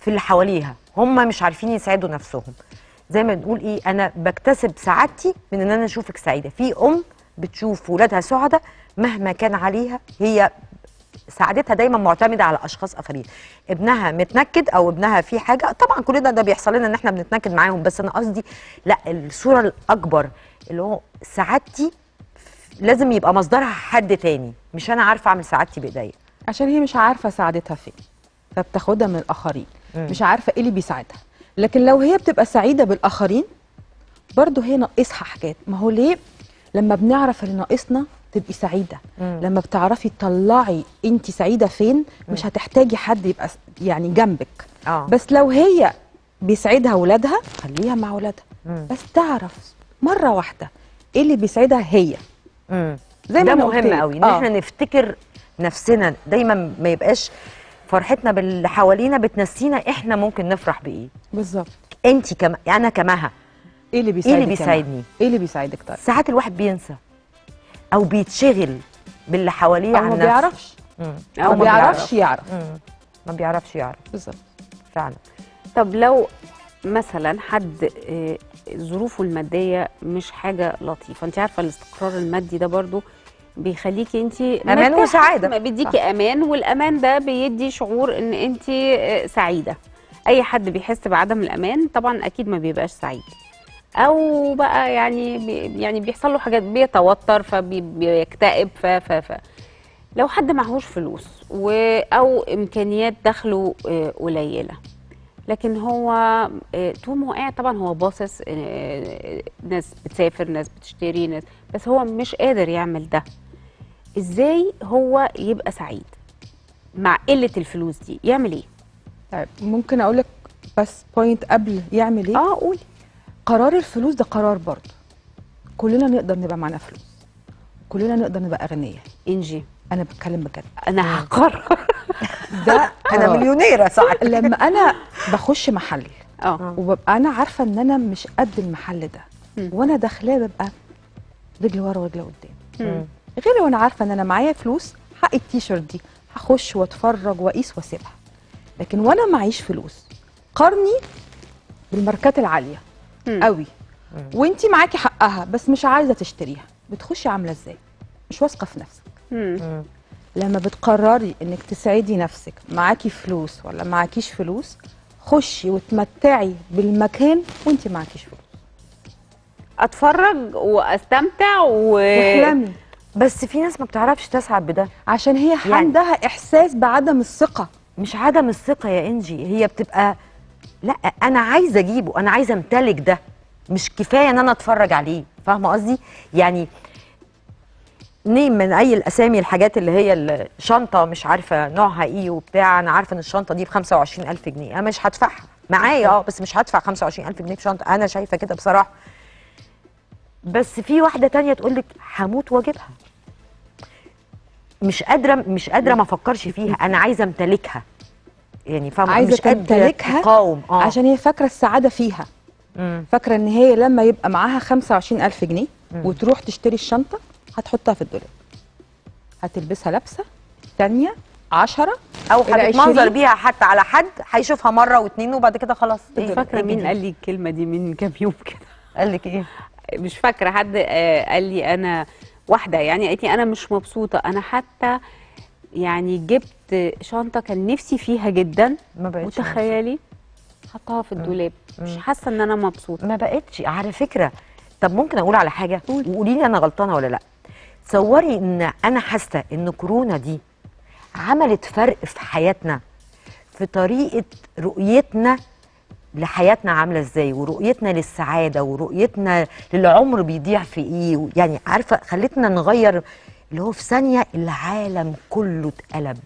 S1: في اللي حواليها؟ هم مش عارفين يسعدوا نفسهم. زي ما بنقول إيه أنا بكتسب سعادتي من إن أنا أشوفك سعيدة. في أم بتشوف ولادها سعداء مهما كان عليها هي سعادتها دايما معتمدة على أشخاص آخرين. ابنها متنكد أو ابنها في حاجة طبعا كلنا ده بيحصل لنا إن إحنا بنتنكد معاهم بس أنا قصدي لا الصورة الأكبر اللي هو سعادتي لازم يبقى مصدرها حد تاني مش أنا عارفة أعمل سعادتي بإيديا.
S5: عشان هي مش عارفة سعادتها فين فبتاخدها من الآخرين.
S1: مم.
S5: مش عارفة إيه اللي بيساعدها. لكن لو هي بتبقى سعيدة بالآخرين برضه هي ناقصها حاجات. ما هو ليه؟ لما بنعرف اللي ناقصنا تبقي سعيدة.
S1: مم.
S5: لما بتعرفي تطلعي انت سعيدة فين مش هتحتاجي حد يبقى يعني جنبك.
S1: آه.
S5: بس لو هي بيسعدها ولادها خليها مع ولادها. بس تعرف مرة واحدة إيه اللي بيسعدها؟ هي.
S1: مم.
S5: زي ما
S1: ده مهم. قوي إن
S5: آه.
S1: إحنا نفتكر نفسنا. دايما ما يبقاش فرحتنا باللي حوالينا بتنسينا إحنا ممكن نفرح بإيه.
S5: بالظبط.
S1: انت كم أنا كمها.
S5: إيه اللي
S1: إيه
S5: بيساعدك
S1: اللي؟ بيساعدني؟
S5: إيه اللي بيساعدك طيب؟
S1: ساعات الواحد بينسى. أو بيتشغل باللي حواليه
S5: أو
S1: عن
S5: ما
S1: نفسه
S5: بيعرفش.
S1: مم.
S2: أو
S5: ما
S2: ما
S5: بيعرفش يعرف.
S1: ما بيعرفش يعرف.
S5: بالظبط.
S1: فعلا.
S2: طب لو مثلا حد آه، ظروفه المادية مش حاجة لطيفة أنت عارفة الاستقرار المادي ده برضو بيخليكي أنت
S1: أمان وسعادة.
S2: بيديكي أمان والأمان ده بيدي شعور إن أنت آه، سعيدة. أي حد بيحس بعدم الأمان طبعا أكيد ما بيبقاش سعيد. أو بقى يعني بي يعني بيحصل له حاجات بيتوتر فبيكتئب ف ف ف لو حد معهوش فلوس و أو إمكانيات دخله آه، قليلة. لكن هو آه، طول ما قاعد طبعا هو باصص آه، ناس بتسافر ناس بتشتري ناس بس هو مش قادر يعمل ده. إزاي هو يبقى سعيد مع قلة الفلوس دي؟ يعمل إيه؟
S5: طيب ممكن أقول لك بس بوينت قبل يعمل إيه؟
S2: آه قولي.
S5: قرار الفلوس ده قرار برضه. كلنا نقدر نبقى معانا فلوس. كلنا نقدر نبقى أغنياء.
S2: انجي
S5: أنا بتكلم بجد.
S2: أنا هقرر.
S5: ده أنا.
S1: مليونيرة صح.
S5: لما أنا بخش محل
S2: آه.
S5: وببقى أنا عارفة إن أنا مش قد المحل ده. وأنا داخلاه ببقى رجل ورا ورجل قدام. غير لو أنا عارفة إن أنا معايا فلوس حق التيشيرت دي هخش وأتفرج وأقيس وأسيبها. لكن وأنا معيش فلوس قارني بالماركات
S2: العالية.
S5: قوي. وانتي معاكي حقها بس مش عايزة تشتريها. بتخشي عاملة إزاي؟ مش واثقة في نفسك. لما بتقرري انك تسعدي نفسك معاكي فلوس ولا معاكيش فلوس خشي وتمتعي بالمكان وانتي معاكيش فلوس.
S2: أتفرج وأستمتع و
S5: واحلمي.
S1: بس في ناس ما بتعرفش تسعد بده.
S5: عشان هي
S1: يعني-
S5: عندها إحساس بعدم الثقة.
S1: مش عدم الثقة يا إنجي هي بتبقى لا أنا عايزة أجيبه أنا عايزة أمتلك ده. مش كفاية إن أنا أتفرج عليه فاهمة قصدي؟ يعني نيم من أي الأسامي الحاجات اللي هي الشنطة مش عارفة نوعها إيه وبتاع. أنا عارفة إن الشنطة دي ب 25000 جنيه. أنا مش هدفعها. معايا آه بس مش هدفع 25000 جنيه في شنطة. أنا شايفة كده بصراحة. بس في واحدة تانية تقول لك هموت واجيبها. مش قادرة مش قادرة ما أفكرش فيها. أنا عايزة أمتلكها. يعني
S5: فاهمة
S1: مش قادره
S5: تمتلكها
S1: تقاوم آه
S5: عشان هي فاكرة السعادة فيها
S1: مم.
S5: فاكرة إن هي لما يبقى معاها 25000 جنيه وتروح تشتري الشنطة هتحطها في الدولاب هتلبسها لابسة ثانية 10 أو
S1: هتتمنظر
S5: 20.
S1: بيها حتى على حد هيشوفها مرة واتنين وبعد كده خلاص إيه؟
S2: فاكرة
S1: إيه
S2: مين؟ قال لي الكلمة دي من كام يوم كده
S1: قال لك إيه
S2: مش فاكرة حد آه، قال لي أنا واحدة يعني قالت لي أنا مش مبسوطة أنا حتى يعني جبت شنطة كان نفسي فيها جدا.
S1: ما بقتش
S2: وتخيلي حطها في الدولاب. مش حاسة إن أنا مبسوطة.
S1: ما بقتش. على فكرة طب ممكن أقول على حاجة؟ وقولي لي أنا غلطانة ولا لأ. تصوري إن أنا حاسة إن كورونا دي عملت فرق في حياتنا في طريقة رؤيتنا لحياتنا عاملة إزاي ورؤيتنا للسعادة ورؤيتنا للعمر بيضيع في إيه يعني عارفة خلتنا نغير اللي هو في ثانية العالم كله اتقلب.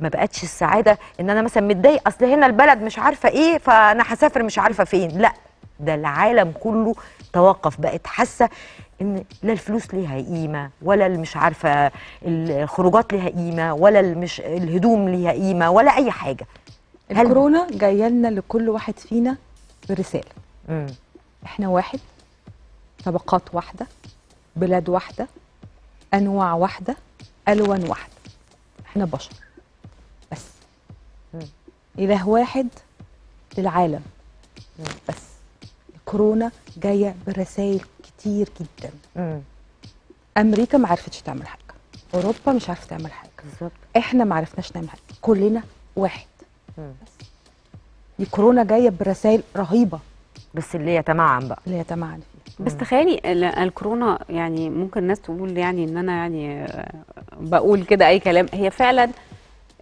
S1: ما بقتش السعادة إن أنا مثلا متضايق أصل هنا البلد مش عارفة إيه فأنا هسافر مش عارفة فين. لا ده العالم كله توقف بقت حاسة إن لا الفلوس ليها قيمة ولا اللي مش عارفة الخروجات ليها قيمة ولا المش الهدوم ليها قيمة ولا أي حاجة.
S5: الكورونا جاية لنا لكل واحد فينا برسالة.
S1: مم.
S5: إحنا واحد طبقات واحدة بلاد واحدة أنواع واحدة ألوان واحدة. إحنا بشر. بس. إله واحد للعالم بس. الكورونا جاية برسائل كتير جدا.
S1: مم.
S5: أمريكا ما عرفتش تعمل حاجة. أوروبا مش عارفة تعمل حاجة.
S1: بالظبط.
S5: إحنا ما عرفناش نعمل حاجة. كلنا واحد.
S1: مم.
S5: بس. دي كورونا جاية برسائل رهيبة.
S1: بس اللي يتمعن بقى.
S5: اللي يتمعن.
S2: بس تخيلي ال- الكورونا يعني ممكن الناس تقول يعني إن أنا يعني آه، بقول كده أي كلام. هي فعلا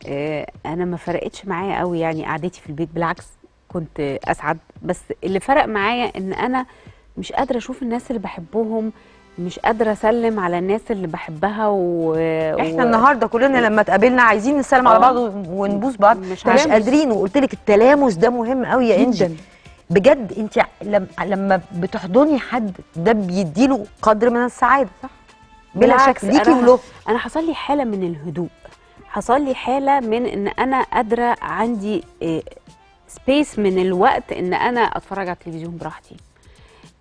S2: آه، أنا ما فرقتش معايا قوي يعني قعدتي في البيت. بالعكس كنت أسعد. بس اللي فرق معايا إن أنا مش قادرة أشوف الناس اللي بحبهم مش قادرة أسلم على الناس اللي بحبها و...
S1: إحنا
S2: و...
S1: النهارده كلنا لما اتقابلنا عايزين نسلم على
S2: آه.
S1: بعض ونبوس بعض.
S2: مش
S1: مش, قادرين وقلت لك التلامس ده مهم قوي يا انجي بجد انت لما لما بتحضني حد ده بيديله قدر من السعادة.
S5: صح.
S1: بلا شك ليكي وله
S2: أنا حصل لي حالة من الهدوء. حصل لي حالة من إن أنا قادرة عندي space من الوقت إن أنا أتفرج على التلفزيون براحتي.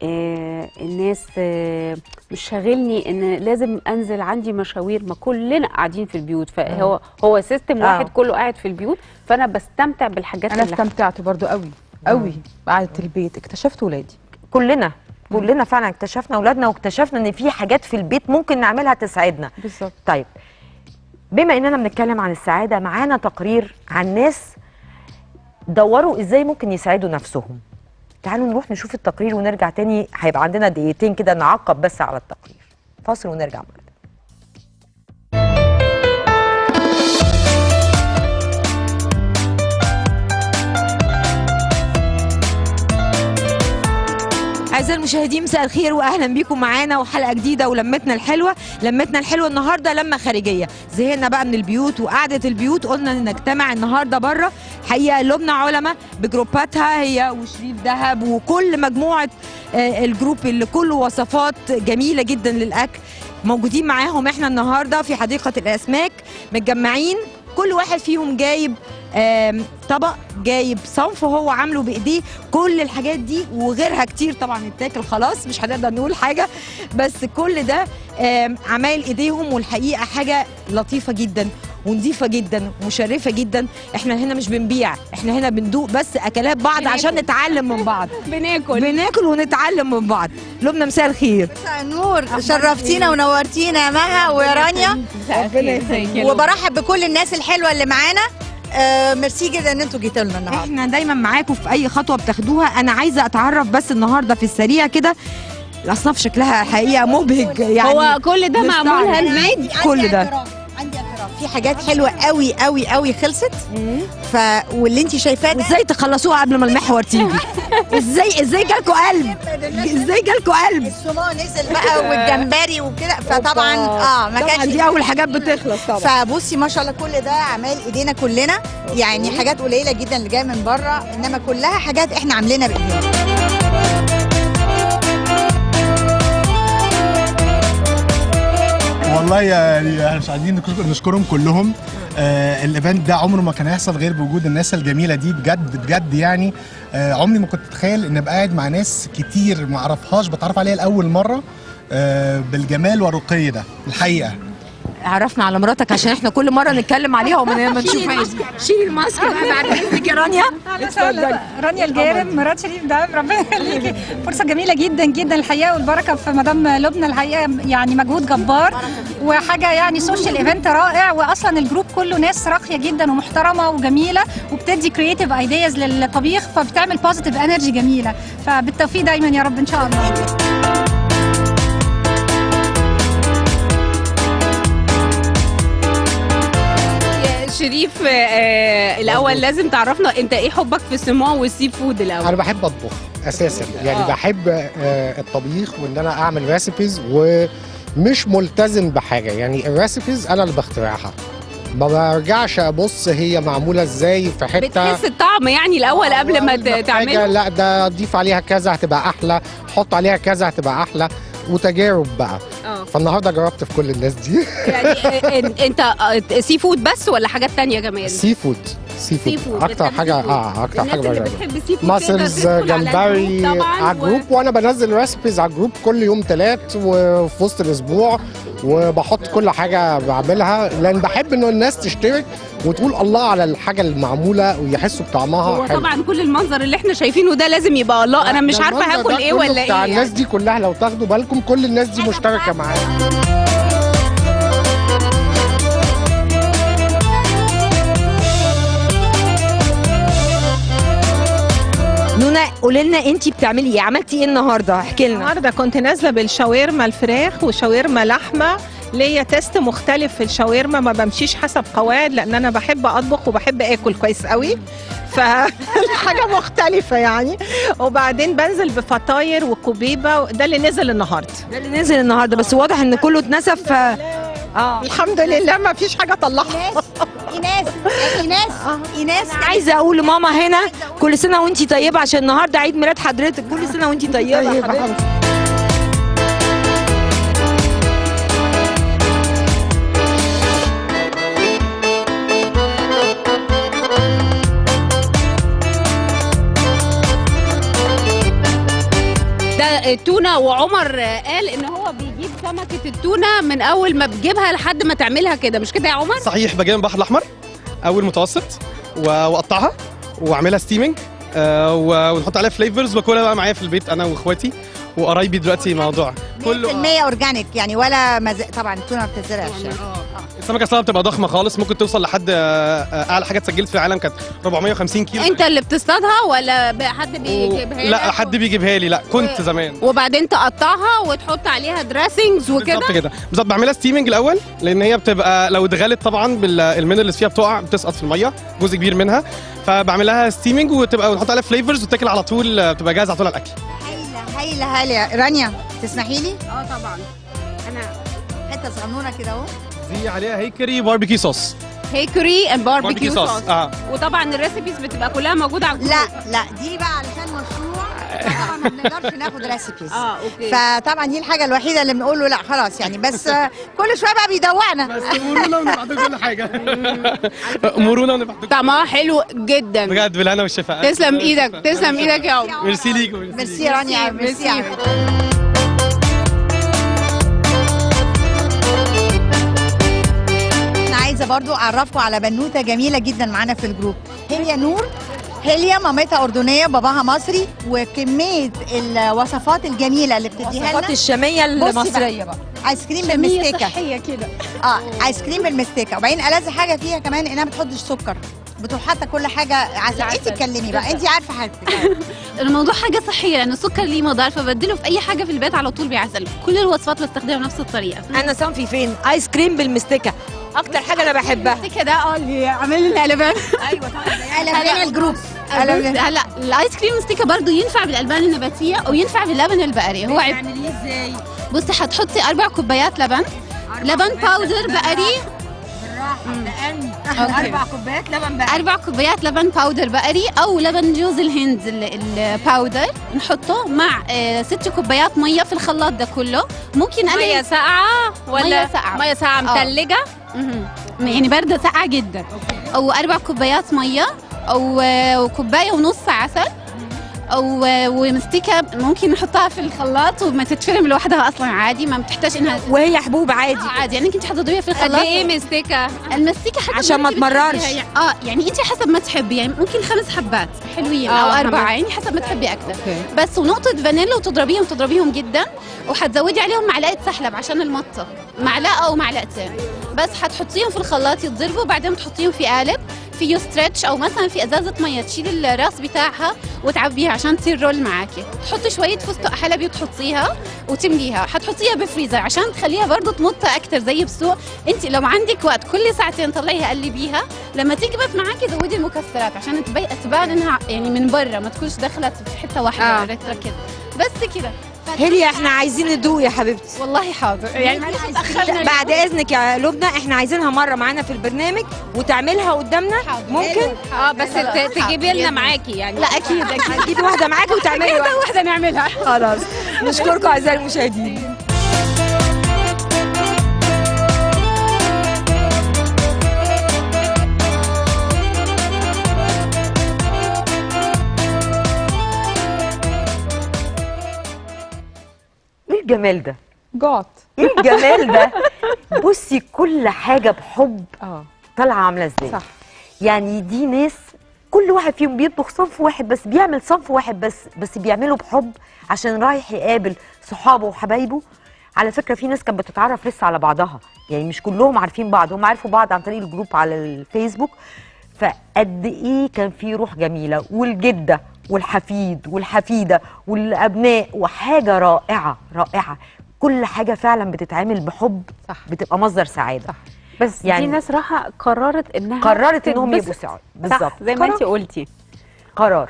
S2: آه، الناس آه، مش شاغلني إن لازم أنزل عندي مشاوير ما كلنا قاعدين في البيوت. فهو هو system واحد
S1: آه.
S2: كله قاعد في البيوت فأنا بستمتع بالحاجات
S5: أنا
S2: اللي
S5: استمتعت برضو قوي. قوي بقعدة البيت. اكتشفت ولادي.
S1: كلنا كلنا فعلا اكتشفنا اولادنا واكتشفنا إن في حاجات في البيت ممكن نعملها تسعدنا
S5: بالظبط.
S1: طيب بما إننا بنتكلم عن السعادة معانا تقرير عن ناس دوروا إزاي ممكن يساعدوا نفسهم. تعالوا نروح نشوف التقرير ونرجع تاني. هيبقى عندنا دقيقتين كده نعقب بس على التقرير. فاصل ونرجع مرة تانية.
S6: أعزائي المشاهدين مساء الخير وأهلا بيكم معانا وحلقة جديدة ولمتنا الحلوة لمتنا الحلوة النهاردة لمة خارجية زهقنا بقى من البيوت وقعدة البيوت قلنا نجتمع النهاردة بره حقيقة لبنى علماء بجروباتها هي وشريف دهب وكل مجموعة آه، الجروب اللي كله وصفات جميلة جدا للأكل موجودين معاهم إحنا النهاردة في حديقة الأسماك متجمعين كل واحد فيهم جايب طبق جايب صنف هو عامله بإيديه. كل الحاجات دي وغيرها كتير طبعا اتاكل خلاص مش هنقدر نقول حاجة. بس كل ده عمايل إيديهم والحقيقة حاجة لطيفة جدا ونظيفة جدا ومشرفة جدا. إحنا هنا مش بنبيع إحنا هنا بندوق بس أكلات بعض عشان نتعلم من بعض.
S2: بناكل.
S6: بناكل ونتعلم من بعض. لبنى مساء الخير.
S7: مساء النور. شرفتينا ونورتينا يا مها ورانيا. وبرحب بكل الناس الحلوة اللي معانا. آه ميرسي جدا إن أنتوا جيتوا لنا النهارده.
S6: إحنا دايما معاكم في أي خطوة بتاخدوها. أنا عايزة أتعرف بس النهارده في السريع كده. الأصناف شكلها حقيقة مبهج يعني
S2: هو كل ده. معمول
S7: handmade؟
S6: كل ده.
S7: عندي اعتراف. في حاجات حلوة قوي قوي قوي خلصت. ف واللي انت شايفاه ده
S6: وازاي تخلصوها قبل ما المحور تيجي؟ إزاي إزاي جالكوا قلب؟ إزاي جالكوا قلب؟
S7: السمو نزل بقى والجمبري وكده. فطبعا آه ما كانش
S6: دي أول حاجات بتخلص طبعا.
S7: فبصي ما شاء الله كل ده اعمال إيدينا كلنا. يعني حاجات قليلة جدا اللي جاية من بره إنما كلها حاجات إحنا عاملينها بإيدينا.
S8: والله يعني إحنا مش عايزين نشكر- نشكرهم كلهم. آه الإيفنت ده عمره ما كان هيحصل غير بوجود الناس الجميلة دي بجد بجد يعني. آه عمري ما كنت اتخيل إن أبقى قاعد مع ناس كتير ما أعرفهاش بتعرف عليها لأول مرة آه بالجمال والرقي ده الحقيقة.
S1: عرفنا على مراتك عشان إحنا كل مرة نتكلم عليها وما ما نشوفهاش شيلي ال mask. بقى بعد اذنك يا رانيا.
S9: رانيا الجارم مرات شريف ده ربنا يخليكي. فرصة جميلة جدا جدا الحقيقة والبركة في مدام لبنى الحقيقة يعني مجهود جبار وحاجة يعني social event رائع واصلا ال group كله ناس راقية جدا ومحترمة وجميلة وبتدي creative ideas للطبيخ فبتعمل positive energy جميلة. فبالتوفيق دايما يا رب إن شاء الله.
S6: شريف آه الأول لازم تعرفنا أنت إيه حبك في السموع والسي فود الأول؟
S10: أنا بحب أطبخ أساسا. يعني
S6: آه.
S10: آه. بحب آه الطبيخ وإن أنا أعمل recipes ومش ملتزم بحاجة. يعني ال recipes أنا اللي بخترعها. ما برجعش أبص هي معمولة إزاي في حتة.
S6: بتحس الطعم يعني الأول قبل ما تعمله؟
S10: لا ده أضيف عليها كذا هتبقى أحلى حط عليها كذا هتبقى أحلى. وتجارب بقى.
S6: آه.
S10: فالنهاردة جربت في كل الناس دي.
S6: يعني إنت آه، seafood بس ولا حاجات تانية كمان
S10: سي فود. سي فود. أكتر حاجة.
S6: آه
S10: أكتر
S6: حاجة
S10: بجربها.
S6: mussels على
S10: جمبري
S6: ال group
S10: على ال group وأنا بنزل recipes على ال group كل يوم تلات وفي وسط الأسبوع. وبحط كل حاجة بعملها لأن بحب ان الناس تشترك وتقول الله على الحاجة المعمولة ويحسوا بطعمها
S6: هو
S10: حلو.
S6: طبعا كل المنظر اللي إحنا شايفينه ده لازم يبقى الله. أنا مش
S10: عارفة
S6: هاكل
S10: إيه
S6: ولا
S10: بتاع
S6: إيه
S10: الناس دي كلها لو تاخدوا بالكم كل الناس دي مشتركة معايا
S1: قولي لنا انت بتعملي إيه؟ عملتي إيه النهارده؟ احكي لنا.
S11: النهارده كنت نازلة بالشاورما الفراخ وشاورما لحمة ليا تيست مختلف في الشاورما ما بمشيش حسب قواعد لأن أنا بحب أطبخ وبحب آكل كويس قوي. فالحاجه مختلفة يعني. وبعدين بنزل بفطاير وكوبيبة ده اللي نزل النهارده.
S1: ده اللي نزل النهارده بس واضح إن كله اتنسف آه.
S11: الحمد لله ما فيش حاجة طلعها.
S7: ايناس ايناس ايناس
S1: أنا عايزة أقول لماما هنا كل سنة وانت طيبة عشان النهارده عيد ميلاد حضرتك. كل سنة وانت طيبة
S11: طيبة
S1: حضرتك.
S6: ده التونه وعمر قال إن هو سمكة التونة من أول ما بتجيبها لحد ما تعملها كده مش كده يا عمر؟
S12: صحيح بجيب من البحر الأحمر أول متوسط وأقطعها وأعملها steaming آه ونحط عليها flavors واكلها بقى معايا في البيت أنا وإخواتي وقرايبي دلوقتي موضوع. كله
S7: 100% organic يعني ولا مز... طبعا التونة ما بتزرعش
S12: السمكه أصلا بتبقى ضخمة خالص. ممكن توصل لحد آه، آه، أعلى حاجة اتسجلت في العالم كانت 450 كيلو
S6: أنت اللي بتصطادها ولا حد بيجيبها
S12: لا
S6: لك؟
S12: حد بيجيبها لي. لا كنت زمان.
S6: وبعدين تقطعها وتحط عليها dressings وكده؟
S12: بالظبط كده. بالظبط بعملها steaming الأول لأن هي بتبقى لو اتغلت طبعا بال minerals فيها بتقع بتسقط في المية جزء كبير منها. فبعملها steaming وتبقى ونحط عليها flavors وتاكل على طول آه، بتبقى جاهزة على طول على الأكل.
S7: هايلة هايلة. رانيا تسمحي لي؟
S6: آه طبعا. أنا
S7: حتة صغنونة كده أهو.
S12: دي عليها. hickory barbecue sauce
S6: hickory and barbecue
S12: barbecue
S6: sauce
S12: آه.
S6: وطبعا ال recipes بتبقى كلها موجودة على ال group
S7: لا لا دي بقى علشان مشروع. طبعا ما بنقدرش ناخد recipes
S6: آه okay.
S7: فطبعا دي الحاجة الوحيدة اللي بنقول له لا خلاص يعني بس آه، كل شوية بقى بيدوقنا.
S12: بس مرونه ونبعت كل حاجة. مرونه ونبعت
S6: طعمها حلو جدا.
S12: بجد بالهنا والشفاء
S6: تسلم إيدك تسلم إيدك يا عمر.
S12: ميرسي ليكم
S7: ميرسي يا رانيا ميرسي برضو اعرفكم على بنوتة جميلة جدا معانا في ال group. هي نور هيليا مامتها أردنية باباها مصري وكمية الوصفات الجميلة اللي بتديها
S1: الوصفات
S7: لنا
S1: الشامية
S7: بصي بقى.
S1: المصرية بقى.
S7: آيس كريم بالمستكه
S11: صحية كده.
S7: آه آيس كريم بالمستكه وبعدين ألذ حاجة فيها كمان إنها ما بتحطش سكر بتروح حاطة كل حاجة عسل انت اتكلمي بقى. انت عارفة حاجتك
S13: الموضوع حاجة صحية لأن السكر ليه مضار فبدله في أي حاجة في البيت على طول بعسل كل الوصفات بستخدمها بنفس الطريقة.
S1: أنا صنفي فين؟ آيس كريم بالمستكه أكتر حاجة أنا بحبها.
S13: كده آه اللي عامل لنا قلبان
S1: أيوه طبعا.
S7: لنا ال
S13: group. هلا الآيس كريم بالمستكه برضو ينفع بالألبان النباتية وينفع باللبن البقري. هو عب...
S1: بتعمليه إزاي؟
S13: بصي هتحطي أربع كوبايات لبن. لبن powder بقري. بالراحة.
S6: أربع كوبايات لبن بقى
S13: أربع كوبايات لبن powder بقري أو لبن جوز الهند ال- ال powder نحطه مع آه، ست كوبايات مية في الخلاط ده كله. ممكن
S2: مية ساقعة ولا
S13: مية ساقعة.
S2: مية ساقعة
S13: آه. يعني باردة ساقعة جدا. أو أربع كوبايات مية أو آه، وكوباية ونص عسل. أو آه، ومستكة ممكن نحطها في الخلاط وما تتفرم لوحدها أصلا عادي ما بتحتاج إنها
S6: وهي حبوب عادي
S13: آه، عادي يعني انت تحضريها في
S2: قد
S13: الخلاط
S2: إيه مستكة؟
S13: المستكة حسب
S6: عشان ما تمررش.
S13: يعني. آه يعني انت حسب ما تحبي يعني ممكن خمس حبات حلوين
S2: آه، أو.
S13: أربعة يعني حسب ما تحبي أكثر
S2: أوكي.
S13: بس ونقطة فانيلا وتضربيهم تضربيهم جدا وحتزودي عليهم معلقة سحلب عشان المطة معلقة أو معلقتين بس حتحطيهم في الخلاط يتضربوا بعدين بتحطيهم في قالب فيه stretch أو مثلا في إزازة مية تشيلي الرأس بتاعها وتعبيها عشان تصير roll معاكي تحطي شوية فستق حلبي وتحطيها وتمليها. حتحطيها بفريزر عشان تخليها برضه تمط أكتر زي بسوق. أنت لو عندك وقت كل ساعتين طلعيها قلبيها. لما تكبت معاكي زودي المكسرات عشان تبان إنها يعني من برا ما تكونش دخلت في حتة واحدة.
S2: آه.
S13: كده. بس كده.
S6: هيليا إحنا عايزين ندوق يا حبيبتي.
S13: والله حاضر. يعني معلش اتأخرنا.
S6: بعد إذنك يا لبنى إحنا عايزينها مرة معانا في البرنامج وتعملها قدامنا. ممكن؟
S2: آه بس تجيبي لنا
S13: حاضر.
S2: معاكي يعني.
S13: لا أكيد أكيد.
S6: هتجيبي واحدة معاكي وتعملي واحدة.
S13: واحدة نعملها.
S6: خلاص. نشكركم أعزائي المشاهدين.
S1: الجمال ده؟
S5: جات
S1: إيه الجمال ده؟ بصي كل حاجة بحب
S5: آه.
S1: طالعة عاملة إزاي؟
S5: صح.
S1: يعني دي ناس كل واحد فيهم بيطبخ صنف واحد بس بيعمل صنف واحد بس بس بيعمله بحب عشان رايح يقابل صحابه وحبايبه. على فكرة في ناس كانت بتتعرف لسه على بعضها يعني مش كلهم عارفين بعض هم عرفوا بعض عن طريق الجروب على الفيسبوك. فقد إيه كان في روح جميلة والجدة والحفيد والحفيدة والأبناء وحاجة رائعة رائعة. كل حاجة فعلا بتتعمل بحب
S5: صح.
S1: بتبقى مصدر سعادة.
S5: صح.
S2: بس
S1: يعني-
S2: في ناس راحة قررت إنها
S1: قررت
S2: إنهم.
S1: يبقوا سعاد.
S2: بالظبط. زي ما انت قلتي.
S1: قرار.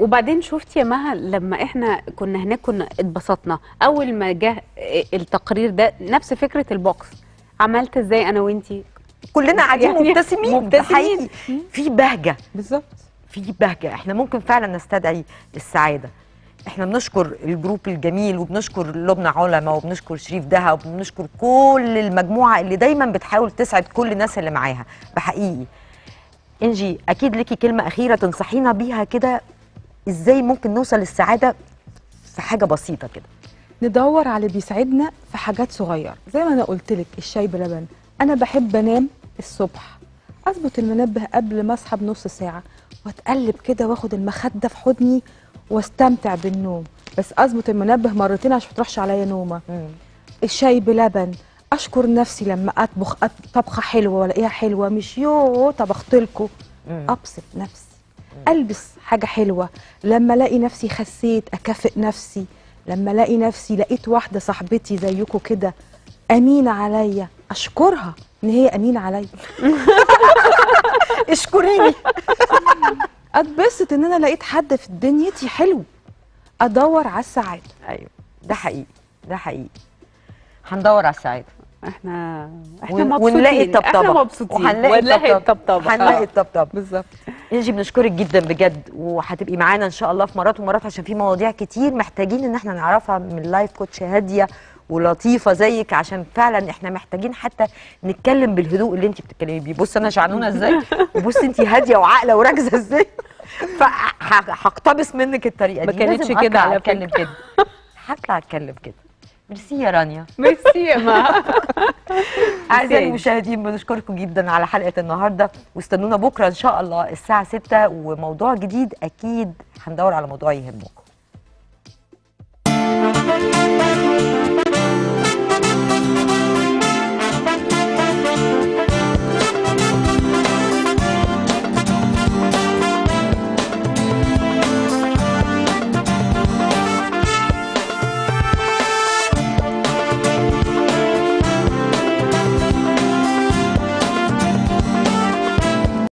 S2: وبعدين شفتي يا مها لما إحنا كنا هناك كنا اتبسطنا. أول ما جه التقرير ده نفس فكرة البوكس. عملت إزاي أنا وإنتي؟
S1: كلنا قاعدين
S2: يعني
S1: مبتسمين.
S2: مبتسمين.
S1: في بهجة.
S5: بالظبط.
S1: في بهجة. إحنا ممكن فعلا نستدعي السعادة. إحنا بنشكر الجروب الجميل وبنشكر لبنى علماء وبنشكر شريف دهب وبنشكر كل المجموعة اللي دايما بتحاول تسعد كل الناس اللي معاها. بحقيقي. إنجي أكيد ليكي كلمة أخيرة تنصحينا بيها كده. إزاي ممكن نوصل للسعادة؟ في حاجة بسيطة كده.
S5: ندور على اللي بيساعدنا في حاجات صغيرة. زي ما أنا قلت لك الشاي بلبن. أنا بحب أنام الصبح. أظبط المنبه قبل ما أصحى بنص ساعة. واتقلب كده واخد المخدة في حضني واستمتع بالنوم. بس أظبط المنبه مرتين عشان ما تروحش عليا نومة. الشاي بلبن. أشكر نفسي لما أطبخ طبخة حلوة والاقيها حلوة؟ مش يوه طبخت لكم أبسط نفسي. ألبس حاجة حلوة. لما ألاقي نفسي خسيت أكافئ نفسي. لما ألاقي نفسي لقيت واحدة صاحبتي زيكم كده أمينة عليا أشكرها. إن هي امينه عليا.
S1: اشكريني.
S5: أتبسط إن أنا لقيت حد في دنيتي حلو. أدور على السعادة.
S1: أيوه ده حقيقي ده حقيقي. هندور على السعادة.
S2: إحنا إحنا
S1: ون-
S2: مبسوطين.
S1: ونلاقي الطبطبة.
S2: إحنا مبسوطين.
S1: وهنلاقي الطبطبة. هنلاقي
S2: آه.
S1: الطبطبة.
S5: بالظبط.
S1: انجي بنشكرك جدا بجد وهتبقي معانا إن شاء الله في مرات ومرات عشان في مواضيع كتير محتاجين إن إحنا نعرفها من لايف كوتش هادية ولطيفة زيك عشان فعلا إحنا محتاجين حتى نتكلم بالهدوء اللي انت بتتكلمي بيه. بص أنا شعنونة إزاي؟ وبص انت هادية وعاقلة وراكزة إزاي؟ فهقتبس منك الطريقة
S2: ما
S1: دي
S2: كانتش
S1: لازم
S2: كده على
S1: أتكلم. كده هطلع أتكلم كده. ميرسي يا رانيا.
S2: ميرسي يا مها أعزائي.
S1: المشاهدين بنشكركم جدا على حلقة النهارده. واستنونا بكرة إن شاء الله الساعة 6 وموضوع جديد أكيد هندور على موضوع يهمكم.